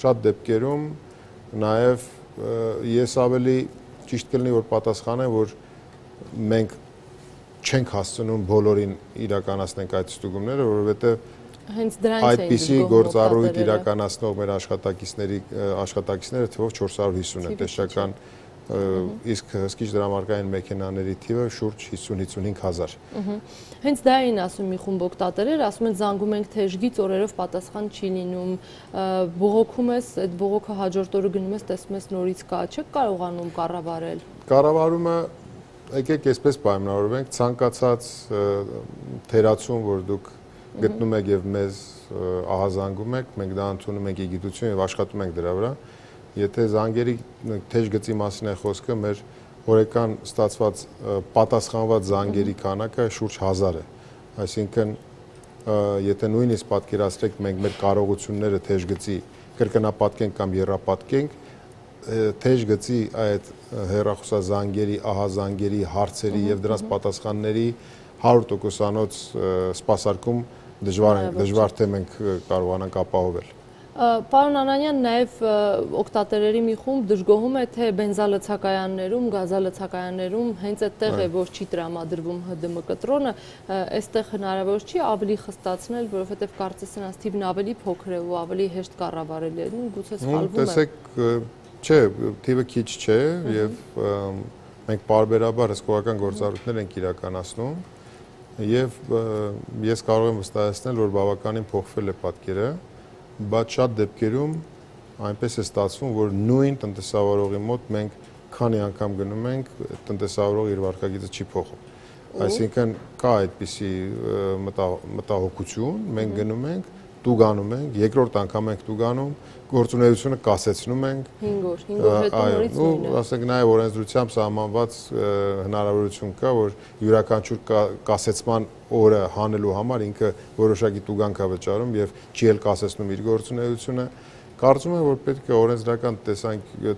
շատ դեպքերում նաև ես ավելի ճիշտ կլինի որ պատասխանեմ, որ մենք չենք հասցնում բոլորին իրականացնենք այդ ստուգումները, որովհետև հենց դրանից էին այդպիսի գործառույթ իրականացնող մեր աշխատակիցների աշխատակիցները թվով 450 են տեսական իսկ հսկիչ դրամարկային մեքենաների թիվը շուրջ 50-55 հազար։ Հենց դա էին ասում մի խումբ օկտատերեր, ասում են զանգում ենք թեժգից օրերով պատասխան չի լինում, բողոքում ես, այդ բողոքը հաջորդ օրը գնում ես, տեսնում ես նորից կա, չեք կարողանում կառավարել։ Կառավարումը եկեք այսպես պայմանավորվենք ցանկացած թերացում, որ դուք գտնում եք եւ մեզ ահազանգում եք, մենք դա ընդունում ենք իգիտություն եւ աշխատում ենք դրա վրա։ Եթե զանգերի թեժ գծի մասին է խոսքը, մեր օրեկան ստացված պատասխանված զանգերի քանակը շուրջ 1000 է։ Այսինքն եթե նույնիսկ պատկերացրեք մենք մեր կարողությունները թեժ գծի կրկնապատկենք կամ երրապատկենք, թեժ գծի այդ հերախոսազանգերի, ահազանգերի, հարցերի եւ դրանց պատասխանների 100%-անոց սպասարկում դժվար է դժվար թե մենք կարողանանք ապահովել։ Պարոն Անանյան, նաև օկտատերերի մի խումբ դժգոհում է, թե բենզալցակայաններում, գազալցակայաններում հենց այդտեղ է, որ չի տրամադրվում ՀԴՄ կտրոնը, այստեղ հնարավոր չի ավելի խստացնել, որովհետև կարծես նրանց թիվն ավելի փոքր է ու ավելի հեշտ կառավարելի է։ Գուցե սխալվում է։ Տեսեք, Չէ, թիվը քիչ չէ եւ մենք բարբերաբար հսկողական գործառույթներ ենք իրականացնում եւ ես կարող եմ վստահեցնել, որ բավականին փոխվել է պատկերը, բայց շատ դեպքերում այնպես է ստացվում, որ նույն տնտեսավարողի մոտ մենք քանի անգամ գնում ենք, տնտեսավարողը իր վարկագիծը չի փոխում։ Այսինքն կա այդպիսի մտահոգություն, մենք գնում ենք, տուգանում ենք, երկրորդ անգամ ենք տուգանում, գործունեությունը կասեցնում ենք 5 օր, 5 օր հետո նորից նույնը։ Ու ասենք նաև օրենսդրությամբ սահմանված հնարավորություն կա, որ յուրաքանչյուր կասեցման օրը հանելու համար ինքը որոշակի տուգանք է վճարում եւ չի էլ կասեցնում իր գործունեությունը։ Կարծում եմ, որ պետք է օրենսդրական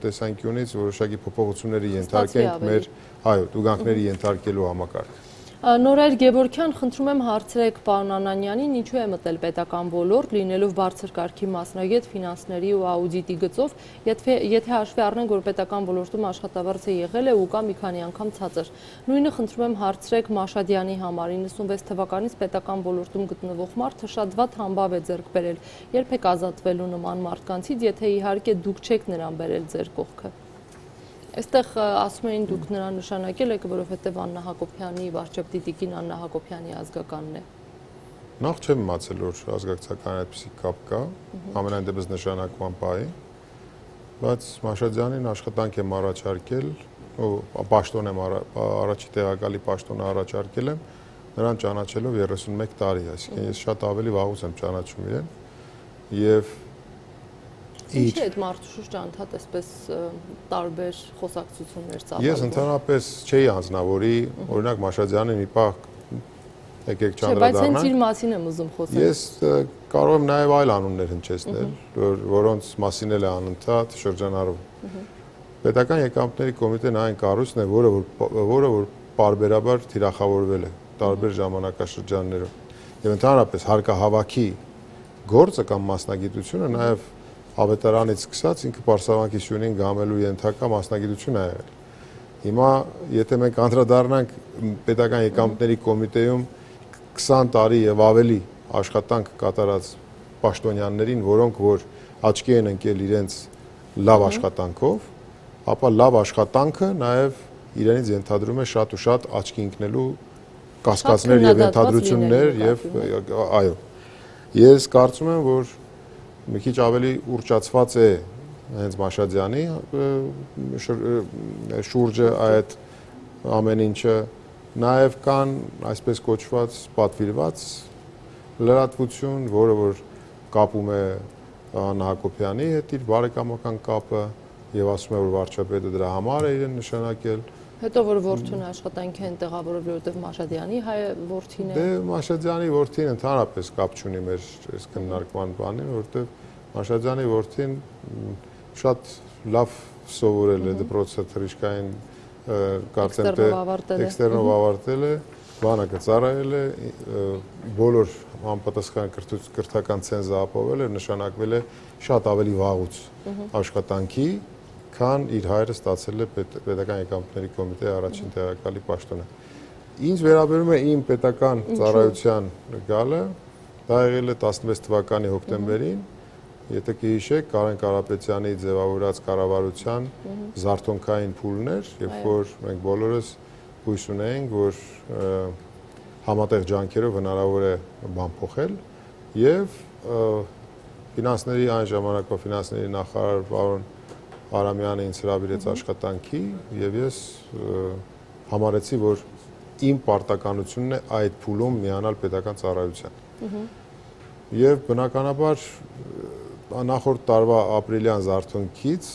տեսանկյունից որոշակի փոփոխությունների ենթարկենք մեր, այո, տուգանքների ենթարկելու համակարգը։ Նորայր Գևորքյան, խնդրում եմ հարցրեք պարոն Անանյանին, ինչու է մտել պետական ոլորտ, լինելով բարձր կարգի մասնագետ ֆինանսների ու աուդիտի գծով, եթե հաշվի առնենք, որ պետական ոլորտում աշխատավարձը եղել է ու կա մի քանի անգամ ցածր։ Նույնը խնդրում եմ հարցրեք Մաշադյանի համար 96 թվականից պետական ոլորտում գտնվող մարդը շատ վատ համբավ է ձեռք բերել։ Երբ եք ազատվելու նման մարդկանցից, եթե իհարկե դուք չեք նրան բերել ձեր կողքը։ Այստեղ ասում էին դուք նրան նշանակել եք, որովհետև Աննա Հակոբյանի վարչապետ դիտիկին Աննա Հակոբյանի ազգականն է։ Նախ չեմ իմացել, որ ազգակցական այդպիսի կապ կա, ամենայն դեպս նշանակման պահի, բայց Մաշադյանին աշխատանք եմ առաջարկել, ու պաշտոն եմ առաջի տեղակալի պաշտոնը առաջարկել եմ, նրան ճանաչելով 31 տարի, այսինքն ես շատ ավելի վաղուց եմ ճանաչում իրեն եւ Ինչի՞ այդ մարդու շուրջ անդադ էսպես տարբեր խոսակցություններ ծավալվում։ Ես ընդհանրապես չէի անznավորի, օրինակ Մաշադյանը մի պահ եկեք ճանրադառնանք։ Չէ, բայց հենց իր մասին եմ ուզում խոսել։ Ես կարող եմ նաև այլ անուններ հնչեցնել, որ որոնց մասին էլ է անընդհատ շրջանառում։ Պետական եկամուտների կոմիտեն այն կառույցն է, որը որ որը որ բարբերաբար թիրախավորվել է տարբեր ժամանակաշրջաններում։ Եվ ընդհանրապես հարկահավաքի գործը կամ մասնագիտությունը նաև ավետարանից սկսած ինքը Պարսավանքի սյունին գամելու ենթակա մասնագիտություն է եղել։ Հիմա եթե մենք անդրադառնանք պետական եկամուտների կոմիտեում 20 տարի եւ ավելի աշխատանք կատարած պաշտոնյաններին, որոնք որ աչքի են ընկել իրենց լավ աշխատանքով, ապա լավ աշխատանքը նաև իրենից ենթադրում է շատ ու շատ աչքի ընկնելու կասկածներ եւ ենթադրություններ եւ այո։ Ես կարծում եմ, որ մի քիչ ավելի ուրճացված է հենց Մաշադյանի շուրջը այդ ամեն ինչը նաև կան այսպես կոչված պատվիրված լրատվություն, որը որ կապում է Աննա Հակոբյանի հետ իր բարեկամական կապը եւ ասում է որ վարչապետը դրա համար է իրեն նշանակել Հետո որ որդուն աշխատանքի են տեղավորել, որովհետև Մաշադյանի հայ որդին է։ Դե Մաշադյանի որդին ընդհանրապես կապ չունի մեր այս քննարկման բանին, որովհետև Մաշադյանի որդին շատ լավ սովորել է դպրոցը թրիշկային կարծեմ թե էքստերնով ավարտել է, բանը կծառայել է, բոլոր համապատասխան կրթական ցենզը ապահովել է, նշանակվել է շատ ավելի վաղուց աշխատանքի քան իր հայրը ստացել է պետական եկամուտների կոմիտեի առաջին տեղակալի պաշտոնը։ Ինչ վերաբերում է իմ պետական ծառայության գալը, դա եղել է 16 թվականի հոկտեմբերին, եթե կհիշեք, Կարեն Կարապետյանի ձևավորած կառավարության զարթոնքային փուլներ, երբ որ մենք բոլորս հույս ունեինք, որ համատեղ ջանքերով հնարավոր է բան փոխել եւ ֆինանսների այն ժամանակվա ֆինանսների նախարար պարոն Արամյանը ինձ հրավիրեց աշխատանքի եւ ես համարեցի, որ իմ պարտականությունն է այդ փուլում միանալ պետական ծառայության։ Եվ բնականաբար նախորդ տարվա ապրիլյան զարթոնքից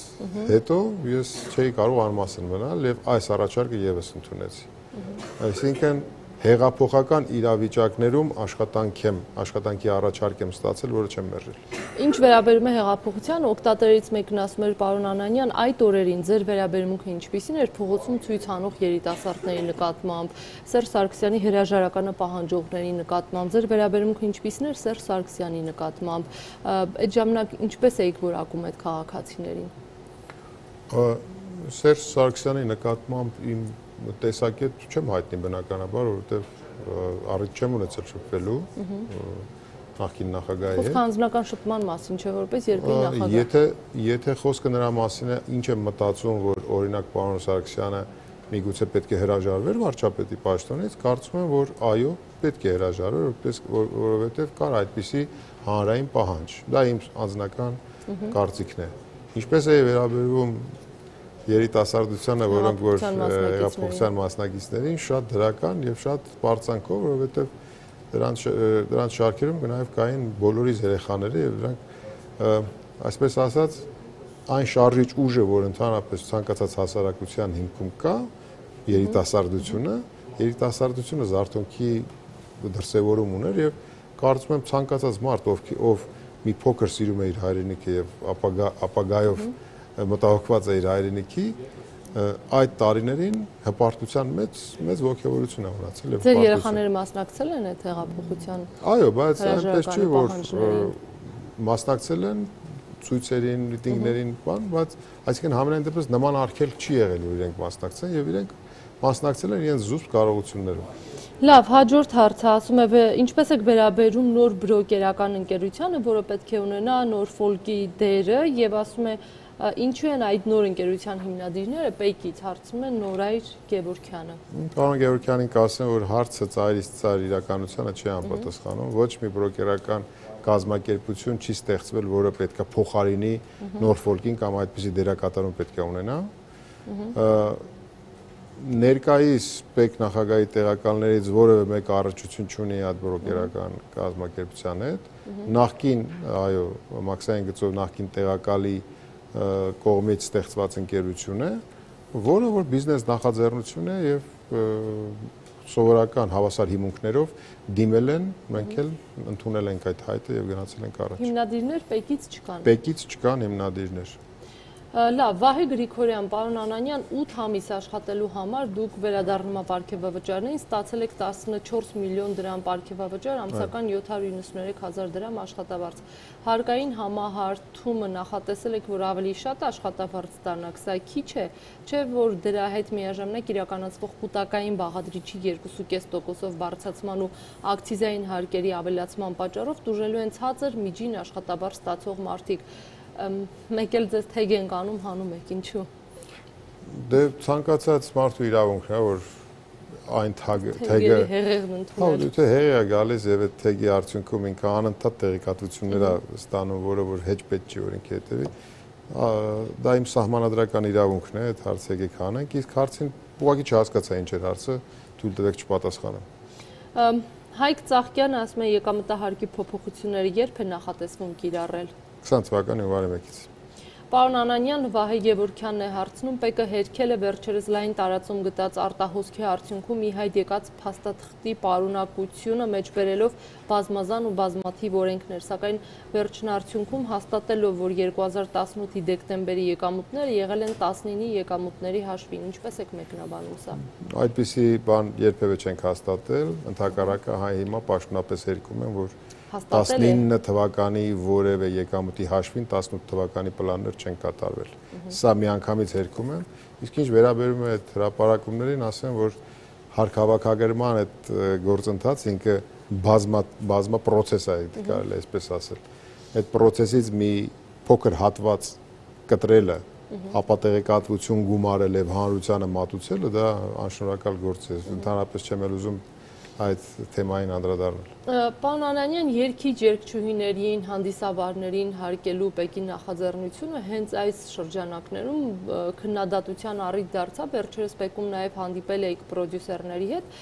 հետո ես չէի կարող անմասն մնալ եւ այս առաջարկը եւս ընդունեցի։ Այսինքն հեղափոխական իրավիճակներում աշխատանք եմ, աշխատանքի առաջարկ եմ ստացել, որը չեմ մերժել։ Ինչ վերաբերում է հեղափոխության, օկտատերից մեկն ասում էր պարոն Անանյան, այդ օրերին ձեր վերաբերմունքը ինչպիսին էր փողոցում ցույց անող երիտասարդների նկատմամբ, Սերժ Սարգսյանի հրաժարականը պահանջողների նկատմամբ, ձեր վերաբերմունքը ինչպիսին էր Սերժ Սարգսյանի նկատմամբ, այդ ժամանակ ինչպես էիք որակում այդ քաղաքացիներին։ Սերժ Սարգսյանի նկատմամբ իմ տեսակետ չեմ հայտնի բնականաբար, որովհետև առիթ չեմ ունեցել շփվելու նախկին նախագահի հետ։ Խոսքը անձնական շփման մասին չէ, որպես երկրի նախագահ։ Եթե եթե խոսքը նրա մասին է, ինչ եմ մտածում, որ օրինակ պարոն Սարգսյանը միգուցե պետք է հրաժարվեր վարչապետի պաշտոնից, կարծում եմ, որ այո, պետք է հրաժարվեր, որպես որովհետև կար այդպիսի հանրային պահանջ։ Դա իմ անձնական կարծիքն է։ Ինչպես է վերաբերվում երիտասարդությանը, որոնք որ հեղափոխության մասնակիցներին շատ դրական եւ շատ բարձանքով, որովհետեւ դրանց դրանց շարքերում նաև կային բոլորիս երեխաները եւ դրանք այսպես ասած այն շարժիչ ուժը, որ ընդհանրապես ցանկացած հասարակության հիմքում կա, երիտասարդությունը, երիտասարդությունը զարթոնքի դրսևորում ուներ եւ կարծում եմ ցանկացած մարդ ով ով մի փոքր սիրում է իր հայրենիքը եւ ապագա ապագայով մտահոգված է իր հայրենիքի այդ տարիներին հպարտության մեծ մեծ ողջավորություն է ունացել եւ Ձեր երեխաները մասնակցել են այդ հեղափոխության Այո, բայց այնպես չի որ մասնակցել են ցույցերին, միտինգներին, բան, բայց այսինքն համենայն դեպս նման արգելք չի եղել որ իրենք մասնակցեն եւ իրենք մասնակցել են իրենց զուսպ կարողություններով։ Լավ, հաջորդ հարցը ասում է, ինչպես եք վերաբերում նոր բրոկերական ընկերությանը, որը պետք է ունենա նոր ֆոլկի դերը եւ ասում է Ինչու են այդ նոր ընկերության հիմնադիրները Պեկից հարցում են Նորայր Գևորքյանը։ Պարոն Գևորքյանին կասեմ, որ հարցը ծայրից ծայր իրականությանը չի անպատասխանում։ Ոչ մի բրոկերական կազմակերպություն չի ստեղծվել, որը պետքա փոխարինի Նորֆոլկին կամ այդպիսի դերակատարում պետք է ունենա։ Ներկայիս Պեկ նախագահի տեղակալներից որևէ մեկը առողջություն չունի այդ բրոկերական կազմակերպության հետ։ Նախքին, այո, Մաքսային գծով նախքին տեղակալի կողմից ստեղծված ընկերություն է, որը որ բիզնես նախաձեռնություն է եւ սովորական հավասար հիմունքներով դիմել են, մենք էլ ընդունել ենք այդ հայտը եւ գնացել ենք առաջ։ Հիմնադիրներ Պեկից չկան։ Պեկից չկան հիմնադիրներ։ Լավ, Վահե Գրիգորյան, պարոն Անանյան, 8 ամիս աշխատելու համար դուք վերադառնումա ապարքեվավճարներին ստացել եք 14 միլիոն դրամ ապարքեվավճար, ամսական 793 հազար դրամ աշխատավարձ։ Հարկային համահարթումը նախատեսել եք, որ ավելի շատ աշխատավարձ ստանաք, սա քիչ է, չէ՞ որ դրա հետ միաժամանակ իրականացվող կൂട്ടակային բաղադրիչի 2.5%-ով բարձրացման ու ակցիզային հարկերի ավելացման պատճառով դժելու են ցածր միջին աշխատավարձ ստացող մարդիկ մեկ էլ ձեզ թեգ ենք անում, հանում եք, ինչու։ Դե ցանկացած մարդու իրավունքն է, որ այն թագը թեգը հեղեղն ընդունել։ Հա, դու է գալիս եւ այդ թեգի արդյունքում ինքը անընդհատ տեղեկատվություններ է ստանում, որը որ հեչ պետք չի որ ինքը հետեւի։ Դա իմ սահմանադրական իրավունքն է, այդ հարցը եկեք հանենք, իսկ հարցին ուղղակի չհասկացա ինչ էր հարցը, թույլ տվեք չպատասխանեմ։ Հայկ Ծաղկյանը ասում է եկամտահարկի փոփոխությունները երբ է նախատեսվում կիրառել։ 20 թվականի հունվարի 1-ից։ Պարոն Անանյան, Վահե Գևորքյանն է հարցնում, ՊԿ հերքել է վերջերս լայն տարածում գտած արտահոսքի արդյունքում ի հայտ եկած փաստաթղթի պարունակությունը մեջբերելով բազմազան ու բազմաթիվ օրենքներ, սակայն վերջին արդյունքում հաստատելով, որ 2018-ի դեկտեմբերի եկամուտները եղել են 19-ի եկամուտների հաշվին, ինչպես եք մեկնաբանում սա։ Այդպիսի բան երբևէ չենք հաստատել, ընդհակառակը հայ հիմա պաշտոնապես հերքում են, որ 19 թվականի որևէ եկամուտի հաշվին 18 թվականի պլաններ չեն կատարվել։ Սա միանգամից հերքում եմ։ Իսկ ինչ վերաբերում է այդ հրապարակումներին, ասեմ, որ հարկավակագրման այդ գործընթաց ինքը բազմա բազմա process է, կարելի է այսպես ասել։ Այդ process-ից մի փոքր հատված կտրելը ապա տեղեկատվություն գումարել եւ հանրությանը մատուցելը դա անշնորհակալ գործ է։ Ընդհանրապես չեմ էլ ուզում այդ թեմային անդրադառնալ։ Պարոն Անանյան, երկիչ երկչուհիներին, հանդիսավարներին հարկելու Պեկին նախաձեռնությունը հենց այս շրջանակներում քննադատության առիթ դարձավ, վերջերս Պեկում նաև հանդիպել էիք պրոդյուսերների հետ։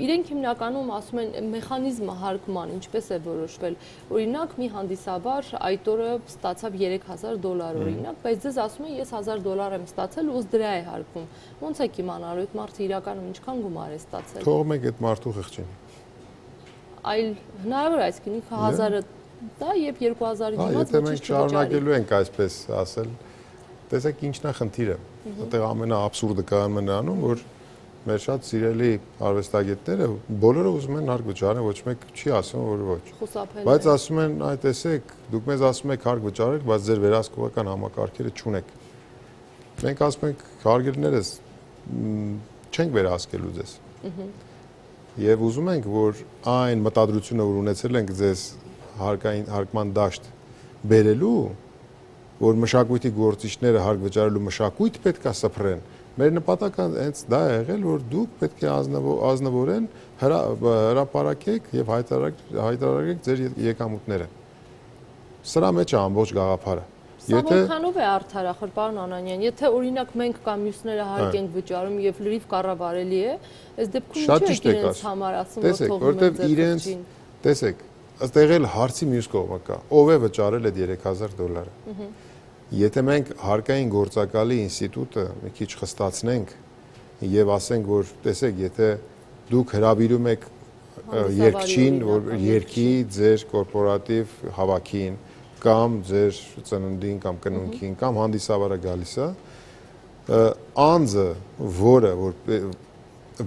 Իրենք հիմնականում ասում են մեխանիզմը հարկման ինչպես է որոշվել։ Օրինակ մի հանդիսավար այդ օրը ստացավ 3000 դոլար օրինակ, բայց ձեզ ասում են ես 1000 դոլար եմ ստացել ու դրա է հարկում։ Ոնց եք իմանալու այդ մարդը իրականում ինչքան գումար է ստացել։ Թողում եք այդ մարդու խղճին այլ հնարավոր է այսինքն 1000-ը դա եւ 2000-ի դիմաց Եթե մենք շարունակելու ենք այսպես ասել, տեսեք ինչն է խնդիրը։ Այդտեղ ամենաաբսուրդը կայանում է նրանում, որ մեր շատ սիրելի արվեստագետները բոլորը ուզում են հարկ վճարեն, ոչ մեկ չի ասում, որ ոչ։ Բայց ասում են, այ տեսեք, դուք մեզ ասում եք հարկ վճարեք, բայց ձեր վերահսկողական համակարգերը չունեք։ Մենք ասում ենք հարգելներս չենք վերահսկելու ձեզ։ Ահա եւ ուզում ենք, որ այն մտադրությունը, որ ունեցել ենք ձեզ հարկային հարկման դաշտ բերելու, որ մշակույթի գործիչները հարկ վճարելու մշակույթ պետքա սփռեն, մեր նպատակը հենց դա է եղել, որ դուք պետք է ազնվորեն հրապարակեք եւ հայտարարեք ձեր եկամուտները։ Սրա մեջ է ամբողջ գաղափարը։ Սա որքանով է արդարախոր, պարոն Անանյան, եթե օրինակ մենք կամ մյուսները հարկ ենք վճարում եւ լրիվ կառավարելի է, այս դեպքում ինչ է իրենց համար ասում, որ թողնում են ձեր իրենց Տեսեք, ըստեղ էլ հարցի մյուս կողմը կա։ Ով է վճարել այդ 3000 դոլարը։ Եթե մենք հարկային գործակալի ինստիտուտը մի քիչ խստացնենք եւ ասենք, որ տեսեք, եթե դուք հրավիրում եք երկչին, որ երկի ձեր կորպորատիվ հավաքին, կամ ձեր ծննդին կամ կնունքին կամ հանդիսավարը գալիս է անձը, որը որ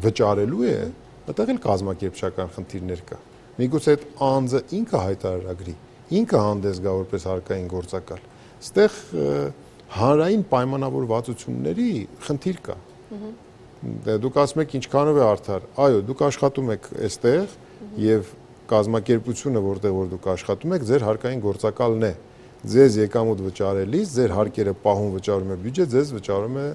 վճարելու է, այդտեղ էլ կազմակերպչական խնդիրներ կա։ Միգուցե այդ անձը ինքը հայտարարագրի, ինքը հանդես գա որպես հարկային գործակալ։ Այստեղ հանրային պայմանավորվածությունների խնդիր կա։ Դե դուք ասում եք ինչքանով է արդար։ Այո, դուք աշխատում եք այստեղ եւ կազմակերպությունը, որտեղ որ դուք աշխատում եք, ձեր հարկային գործակալն է։ Ձեզ եկամուտ վճարելիս ձեր հարկերը պահում վճարում է բյուջե, ձեզ վճարում է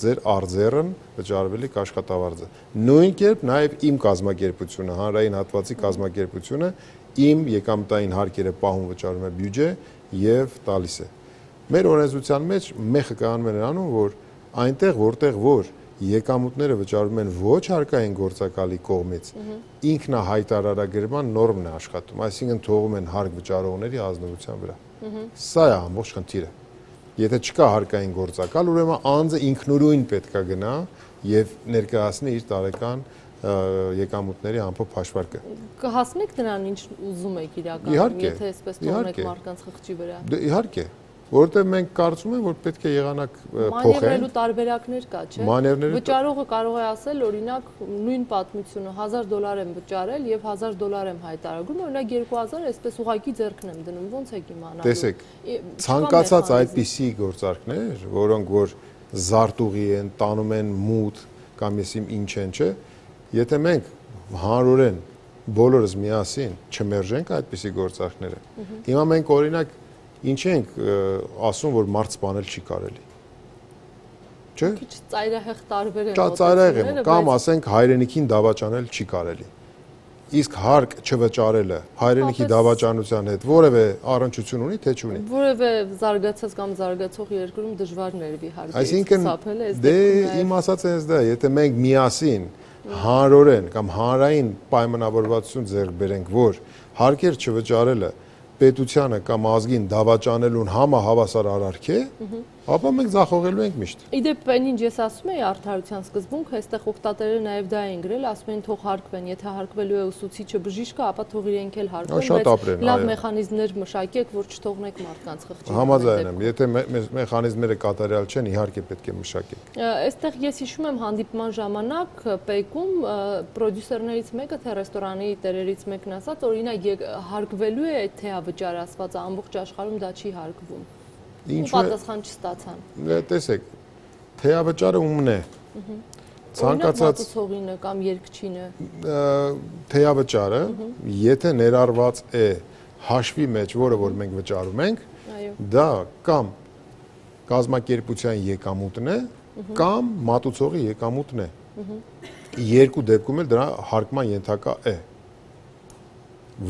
ձեր արձերն վճարվելիք աշխատավարձը։ Նույն կերպ նաև իմ կազմակերպությունը, հանրային հատվածի կազմակերպությունը իմ եկամտային հարկերը պահում վճարում է բյուջե եւ տալիս է։ Մեր օրենսդրության մեջ մեխը կանում է նրանում, որ այնտեղ որտեղ որ եկամուտները վճարվում են ոչ հարկային գործակալի կողմից, ինքնահայտարարագրման նորմն է աշխատում, այսինքն թողում են հարկ վճարողների ազնվության վրա։ Սա է ամբողջ խնդիրը։ Եթե չկա հարկային գործակալ, ուրեմն անձը ինքնուրույն պետքա գնա եւ ներկայացնի իր տարեկան եկամուտների ամփոփ հաշվարկը։ Կհասնեք նրան ինչ ուզում եք իրականում, եթե այսպես թողնեք մարդկանց խղճի վրա։ Դե իհարկե, որովհետև մենք կարծում ենք, որ պետք է եղանակ փոխեն։ Մանևրելու տարբերակներ կա, չէ՞։ Մանևրելու Վճարողը կարող է ասել, օրինակ, նույն պատմությունը 1000 դոլար եմ վճարել եւ 1000 դոլար եմ հայտարարում, օրինակ 2000 այսպես ուղակի ձեռքն եմ դնում, ո՞նց եք իմանալու։ Տեսեք, ցանկացած այդպիսի գործարքներ, որոնք որ զարտուղի են, տանում են մութ կամ եսիմ ինչ են, չէ՞։ Եթե մենք հանրորեն բոլորս միասին չմերժենք այդպիսի գործարքները։ Հիմա մենք օրինակ Ինչ ենք ասում, որ մարդ սպանել չի կարելի։ Չէ՞։ Քիչ ծայրահեղ տարբեր են։ Չա ծայրահեղ են, կամ ասենք հայրենիքին դավաճանել չի կարելի։ Իսկ հարկ չվճարելը հայրենիքի դավաճանության հետ որևէ առնչություն ունի, թե չունի։ Որևէ զարգացած կամ զարգացող երկրում դժվար ներվի հարկը։ Այսինքն դե իմ ասած էս դա, եթե մենք միասին հանրորեն կամ հանրային պայմանավորվածություն ձեռք բերենք, որ հարկեր չվճարելը պետությանը կամ ազգին դավաճանելուն համահավասար արարք է, ապա մենք ձախողելու ենք միշտ։ Իդեպ այն ինչ ես ասում եի արդարության սկզբունք, այստեղ օկտատերերը նաև դա են գրել, ասում են թող հարկվեն, եթե հարկվելու է ուսուցիչը բժիշկը, ապա թող իրենք էլ հարկվեն, բայց լավ մեխանիզմներ մշակեք, որ չթողնեք մարդկանց խղճի։ Համաձայն եմ, եթե մեխանիզմները կատարյալ չեն, իհարկե պետք է մշակեք։ Այստեղ ես հիշում եմ հանդիպման ժամանակ Պեկում պրոդյուսերներից մեկը, թե ռեստորանի տերերից մեկն ասաց, օրինակ հարկվելու է թեավճար ասված ամբողջ աշխարհում դա չի հարկվում Ինչու պատասխան չստացան։ Տեսեք, թեավճարը ումն է։ Ցանկացած ցողինը կամ երկչինը։ Թեավճարը, եթե ներառված է հաշվի մեջ, որը որ մենք վճարում ենք, դա կամ կազմակերպության եկամուտն է, կամ մատուցողի եկամուտն է։ Երկու դեպքում էլ դրա հարկման ենթակա է։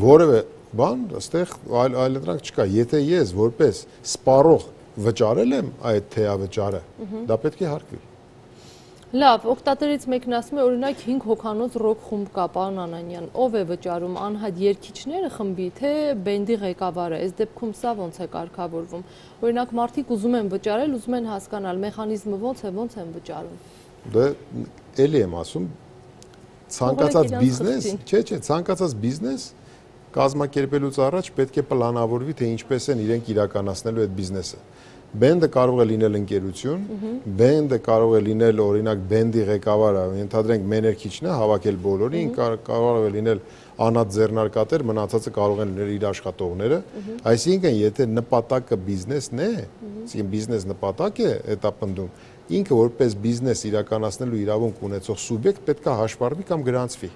Որևէ բան, այստեղ այլ այլընտրանք չկա։ Եթե ես որպես սպառող վճարել եմ այդ թեավճարը, դա պետք է հարկվի։ Լավ, օկտատերից մեկն ասում է, օրինակ 5 հոկանոց ռոք խումբ կա, պարոն Անանյան, ով է վճարում, անհատ երկիչները խմբի, թե բենդի ղեկավարը, այս դեպքում սա ոնց է կարգավորվում։ Օրինակ մարդիկ ուզում են վճարել, ուզում են հասկանալ մեխանիզմը ոնց է, ոնց են վճարում։ Դե էլի եմ ասում, ցանկացած բիզնես, չէ, չէ, ցանկացած բիզնես կազմակերպելուց առաջ պետք է պլանավորվի, թե ինչպես են իրենք իրականացնելու այդ բիզնեսը։ Բենդը կարող է լինել ընկերություն, բենդը կարող է լինել օրինակ բենդի ղեկավարը, ենթադրենք մեներքիչն է, հավաքել բոլորին, կարող է լինել անհատ ձեռնարկատեր, մնացածը կարող են լինել իր աշխատողները։ Այսինքն, եթե նպատակը բիզնեսն է, այսինքն բիզնես նպատակ է հետապնդում, ինքը որպես բիզնես իրականացնելու իրավունք ունեցող սուբյեկտ պետք է հաշվառվի կամ գրանցվի։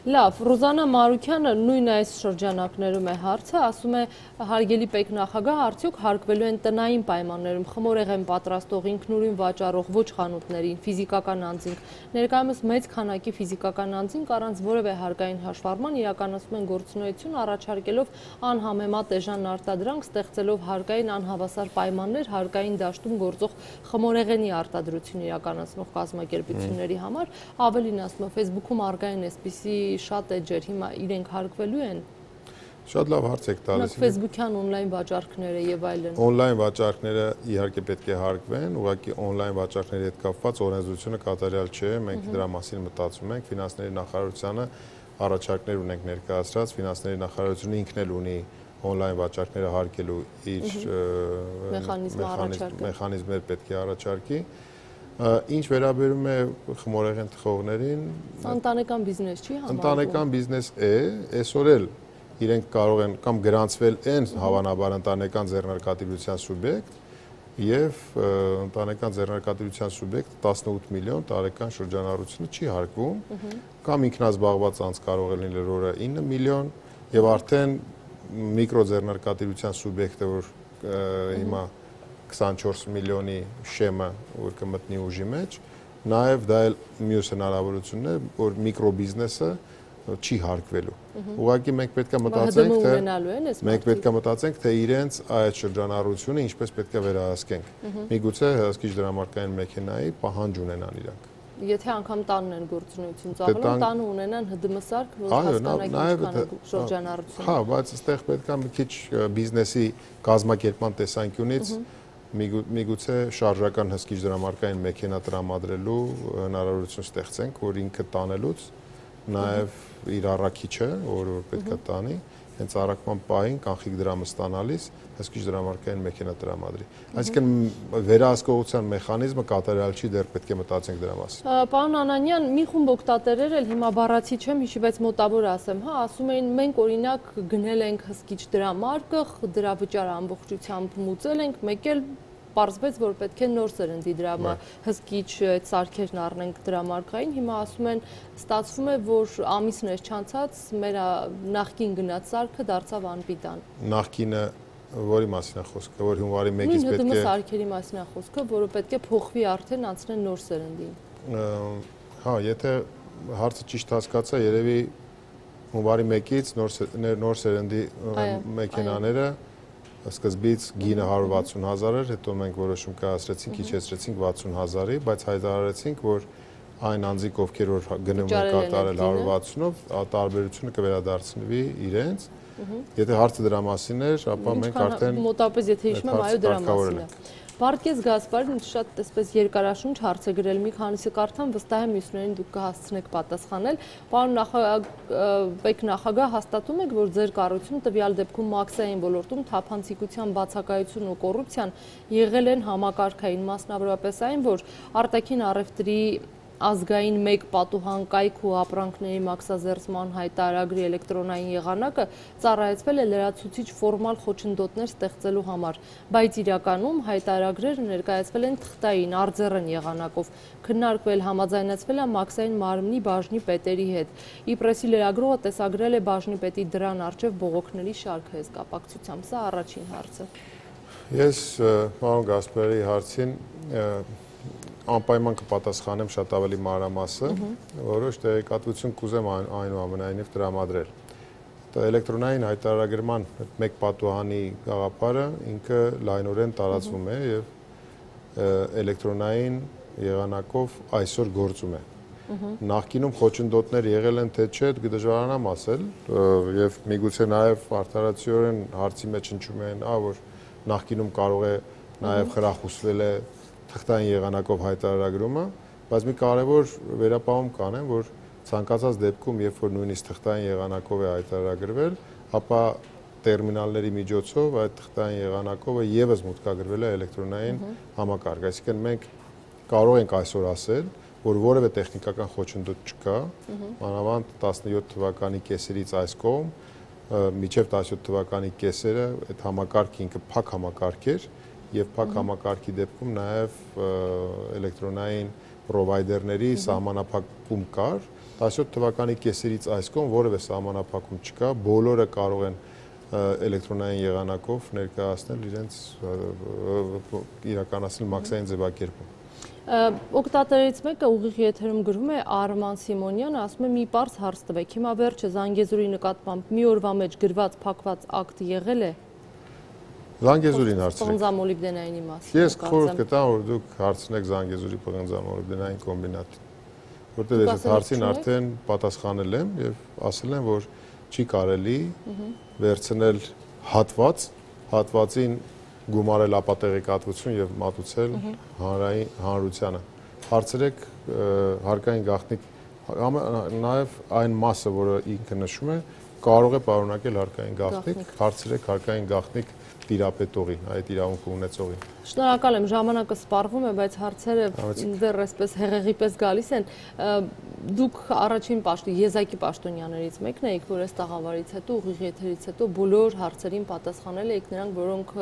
Լավ, Ռոզանա Մարուկյանը նույն այս շրջանակներում է հարցը, ասում է հարգելի պետք նախագահ, արդյոք հարկվելու են տնային պայմաններում խմորեղեն պատրաստող ինքնուրույն վաճառող ոչ խանութներին, ֆիզիկական անձինք։ Ներկայումս մեծ քանակի ֆիզիկական անձինք առանց որևէ հարկային հաշվառման իրականացում են գործունեություն առաջարկելով անհամեմատ էժան արտադրանք, ստեղծելով հարկային անհավասար պայմաններ հարկային դաշտում գործող խմորեղենի արտադրություն իրականացնող կազմակերպությունների համար։ Ավելին ասում Facebook-ում արգա են այսպիսի շատ էջեր հիմա իրենք հարկվելու են Շատ լավ հարց եք տալիս։ Facebook-յան on-line վաճառքները եւ այլն։ On-line վաճառքները իհարկե պետք է հարկվեն, ուղղակի on-line վաճառքների հետ կապված օրենսդրությունը կատարյալ չէ, մենք դրա մասին մտածում ենք, ֆինանսների նախարարությանը առաջարկներ ունենք ներկայացրած, ֆինանսների նախարարությունը ինքն էլ ունի on-line վաճառքները հարկելու իր մեխանիզմներ պետք է առաջարկի։ Ինչ վերաբերում է խմորեղեն թխողներին, ընտանեկան բիզնես չի համարվում։ Ընտանեկան բիզնես է, այսօր էլ իրենք կարող են կամ գրանցվել են հավանաբար ընտանեկան ձեռնարկատիրության սուբյեկտ եւ ընտանեկան ձեռնարկատիրության սուբյեկտ 18 միլիոն տարեկան շրջանառությունը չի հարկվում կամ ինքնազբաղված անձ կարող է լինել որը 9 միլիոն եւ արդեն միկրո ձեռնարկատիրության սուբյեկտը որ հիմա 24 միլիոնի շեմը, որ կմտնի ուժի մեջ, նաև դա էլ մյուս հնարավորությունն է, որ միկրոբիզնեսը չի հարկվելու։ Ուղղակի մենք պետք է մտածենք, թե մենք պետք է մտածենք, թե իրենց այդ շրջանառությունը ինչպես պետք է վերահսկենք։ Միգուցե հսկիչ դրամարկային մեքենայի պահանջ ունենան իրանք եթե անգամ տանն են գործունեություն ծավալում, տանը ունենան ՀԴՄ սարք, որ հասկանանք ինչքան շրջանառություն։ Հա, բայց այստեղ պետք է մի քիչ բիզնեսի կազմակերպման տեսանկյունից միգուցե շարժական հսկիչ դրամարկային մեքենա տրամադրելու հնարավորություն ստեղծենք, որ ինքը տանելուց նաև իր առաքիչը, որը պետք է տանի, հենց առաքման պահին կանխիկ դրամը ստանալիս հսկիչ դրամարկային մեքենա տրամադրի։ Այսինքն վերահսկողության մեխանիզմը կատարյալ չի, դեռ պետք է մտածենք դրա մասին։ Պարոն Անանյան, մի խումբ օկտատերեր էլ հիմա բառացի չեմ, հիշի, բայց մոտավոր ասեմ, հա, ասում էին մենք օրինակ գնել ենք հսկիչ դրամարկը, դրա վճարը ամբողջությամբ մուծել ենք, մեկ էլ պարզվեց, որ պետք է նոր սերնդի դրամա հսկիչ այդ սարքերն առնենք դրամարկային։ Հիմա ասում են, ստացվում է, որ ամիսներ չանցած մեր նախքին գնաց սարքը դարձավ անպիտան։ Նախքինը որի մասին է խոսքը, որ հունվարի 1-ից պետք է Նույն սարքերի մասին է խոսքը, որը պետք է փոխվի արդեն անցնեն նոր սերնդին։ Հա, եթե հարցը ճիշտ հասկացա, երևի հունվարի 1-ից նոր նոր սերնդի մեքենաները սկզբից գինը 160 հազար էր, հետո մենք որոշում կայացրեցինք, իջեցրեցինք 60 հազարի, բայց հայտարարեցինք, որ այն անձիկ, ովքեր որ գնում են կատարել 160-ով, տարբերությունը կվերադարձնվի իրենց Եթե հարցը դրա մասին էր, ապա մենք արդեն մոտապես եթե հիշում եմ, այո դրա մասին է։ Բարքես Գասպարին շատ այսպես երկարաշունչ հարց է գրել, մի քանիսը կարդամ, վստահ եմ մյուսներին դուք կհասցնեք պատասխանել։ Պարոն նախագահ, նախագահ հաստատում եք, որ ձեր կառույցում տվյալ դեպքում մաքսային ոլորտում թափանցիկության բացակայություն ու կոռուպցիան եղել են համակարգային, մասնավորապես այն, որ արտաքին առևտրի ազգային մեկ պատուհան կայք ու ապրանքների մաքսազերծման հայտարարագրի էլեկտրոնային եղանակը ծառայեցվել է լրացուցիչ ֆորմալ խոչընդոտներ ստեղծելու համար, բայց իրականում հայտարարագրերը ներկայացվել են թղթային, արձեռն եղանակով, քննարկվել համաձայնեցվել է մաքսային մարմնի բաժնի պետերի հետ։ Իպրեսի լրագրողը տեսագրել է բաժնի պետի դրան արչև բողոքների շարքը այս կապակցությամբ։ Սա առաջին հարցը։ Ես պարոն Գասպարի հարցին անպայման կպատասխանեմ շատ ավելի մանրամասը, որոշ տեղեկատվություն կուզեմ այնուամենայնիվ տրամադրել։ էլեկտրոնային հայտարարագրման մեկ պատուհանի գաղափարը ինքը լայնորեն տարածվում է եւ էլեկտրոնային եղանակով այսօր գործում է։ Նախկինում խոչընդոտներ եղել են թե չէ, դժվարանամ ասել եւ միգուցե նաեւ արտարացիորեն հարցի մեջ հնչում են, ա որ նախկինում կարող է նաեւ խրախուսվել է թղթային եղանակով հայտարարագրումը, բայց մի կարևոր վերապահում կանեմ, որ ցանկացած դեպքում, երբ որ նույնիսկ թղթային եղանակով է հայտարարագրվել, ապա տերմինալների միջոցով այդ թղթային եղանակովը եւս մուտքագրվել է էլեկտրոնային համակարգ։ Այսինքն մենք կարող ենք այսօր ասել, որ որևէ տեխնիկական խոչընդոտ չկա, մանավանդ 17 թվականի կեսերից այս կողմ, միջև 17 թվականի կեսերը այդ համակարգը ինքը փակ համակարգ էր, եւ փակ համակարգի դեպքում նաեւ էլեկտրոնային պրովայդերների սահմանափակում կար 17 թվականի կեսերից այս կողմ որևէ սահմանափակում չկա բոլորը կարող են էլեկտրոնային եղանակով ներկայացնել իրենց իրականացնել մաքսային ձևակերպում Օկտատերից մեկը ուղիղ եթերում գրում է Արման Սիմոնյանը, ասում է մի པարս հարց տվեք։ Հիմա վերջը Զանգեզուրի նկատմամբ մի օրվա մեջ գրված փակված ակտ եղել է Զանգեզուրին հարցրեք։ Պղնձամոլիբդենայինի մասին։ Ես խորհուրդ կտամ, որ դուք հարցնեք Զանգեզուրի պղնձամոլիբդենային կոմբինատին, որտեղ ես այդ հարցին արդեն պատասխանել եմ եւ ասել եմ, որ չի կարելի վերցնել հատված, հատվածին գումարել ապատեղեկատվություն եւ մատուցել հանրային հանրությանը։ Հարցրեք հարկային գաղտնիք նաև այն մասը, որը ինքը նշում է, կարող է պարունակել հարկային գաղտնիք, հարցրեք հարկային գաղտնիք տիրապետողին, այդ իրավունքը ունեցողին։ Շնորհակալ եմ, ժամանակը սպառվում է, բայց հարցերը դեռ այսպես հեղեղի պես գալիս են։ Դուք առաջին պաշտի, եզակի պաշտոնյաներից մեկն եք, որ այս տաղավարից հետո, ուղիղ եթերից հետո բոլոր հարցերին պատասխանել եք նրանք, որոնք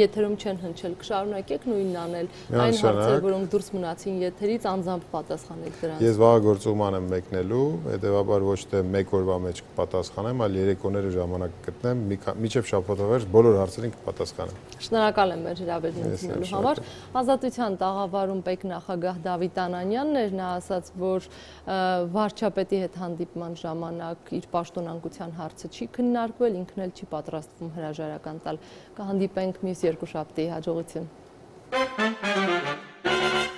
եթերում չեն հնչել։ Կշարունակեք նույնն անել։ Այն հարցերը, որոնք դուրս մնացին եթերից, անձամբ պատասխանեք դրանց։ Ես վաղ գործողման եմ մեկնելու, հետեւաբար ոչ թե մեկ օրվա մեջ կպատասխանեմ, այլ երեկոները ժամանակ կգտնեմ, միջև շաբաթը վերջ բոլոր հարցերին կպատասխանեմ։ Շնորհակալ եմ մեր հրավերն ընդունելու համար։ Ազատության տաղավարում պետ նախագահ Դավիթ Անանյանն էր, նա ասաց, որ վարչապետի հետ հանդիպման ժամանակ իր պաշտոնանկության հարցը չի քննարկվել, ինքն էլ չի պատրաստվում հրաժարական տալ։ Կհանդիպենք մյուս երկու շաբթի հաջողություն։ Thank you.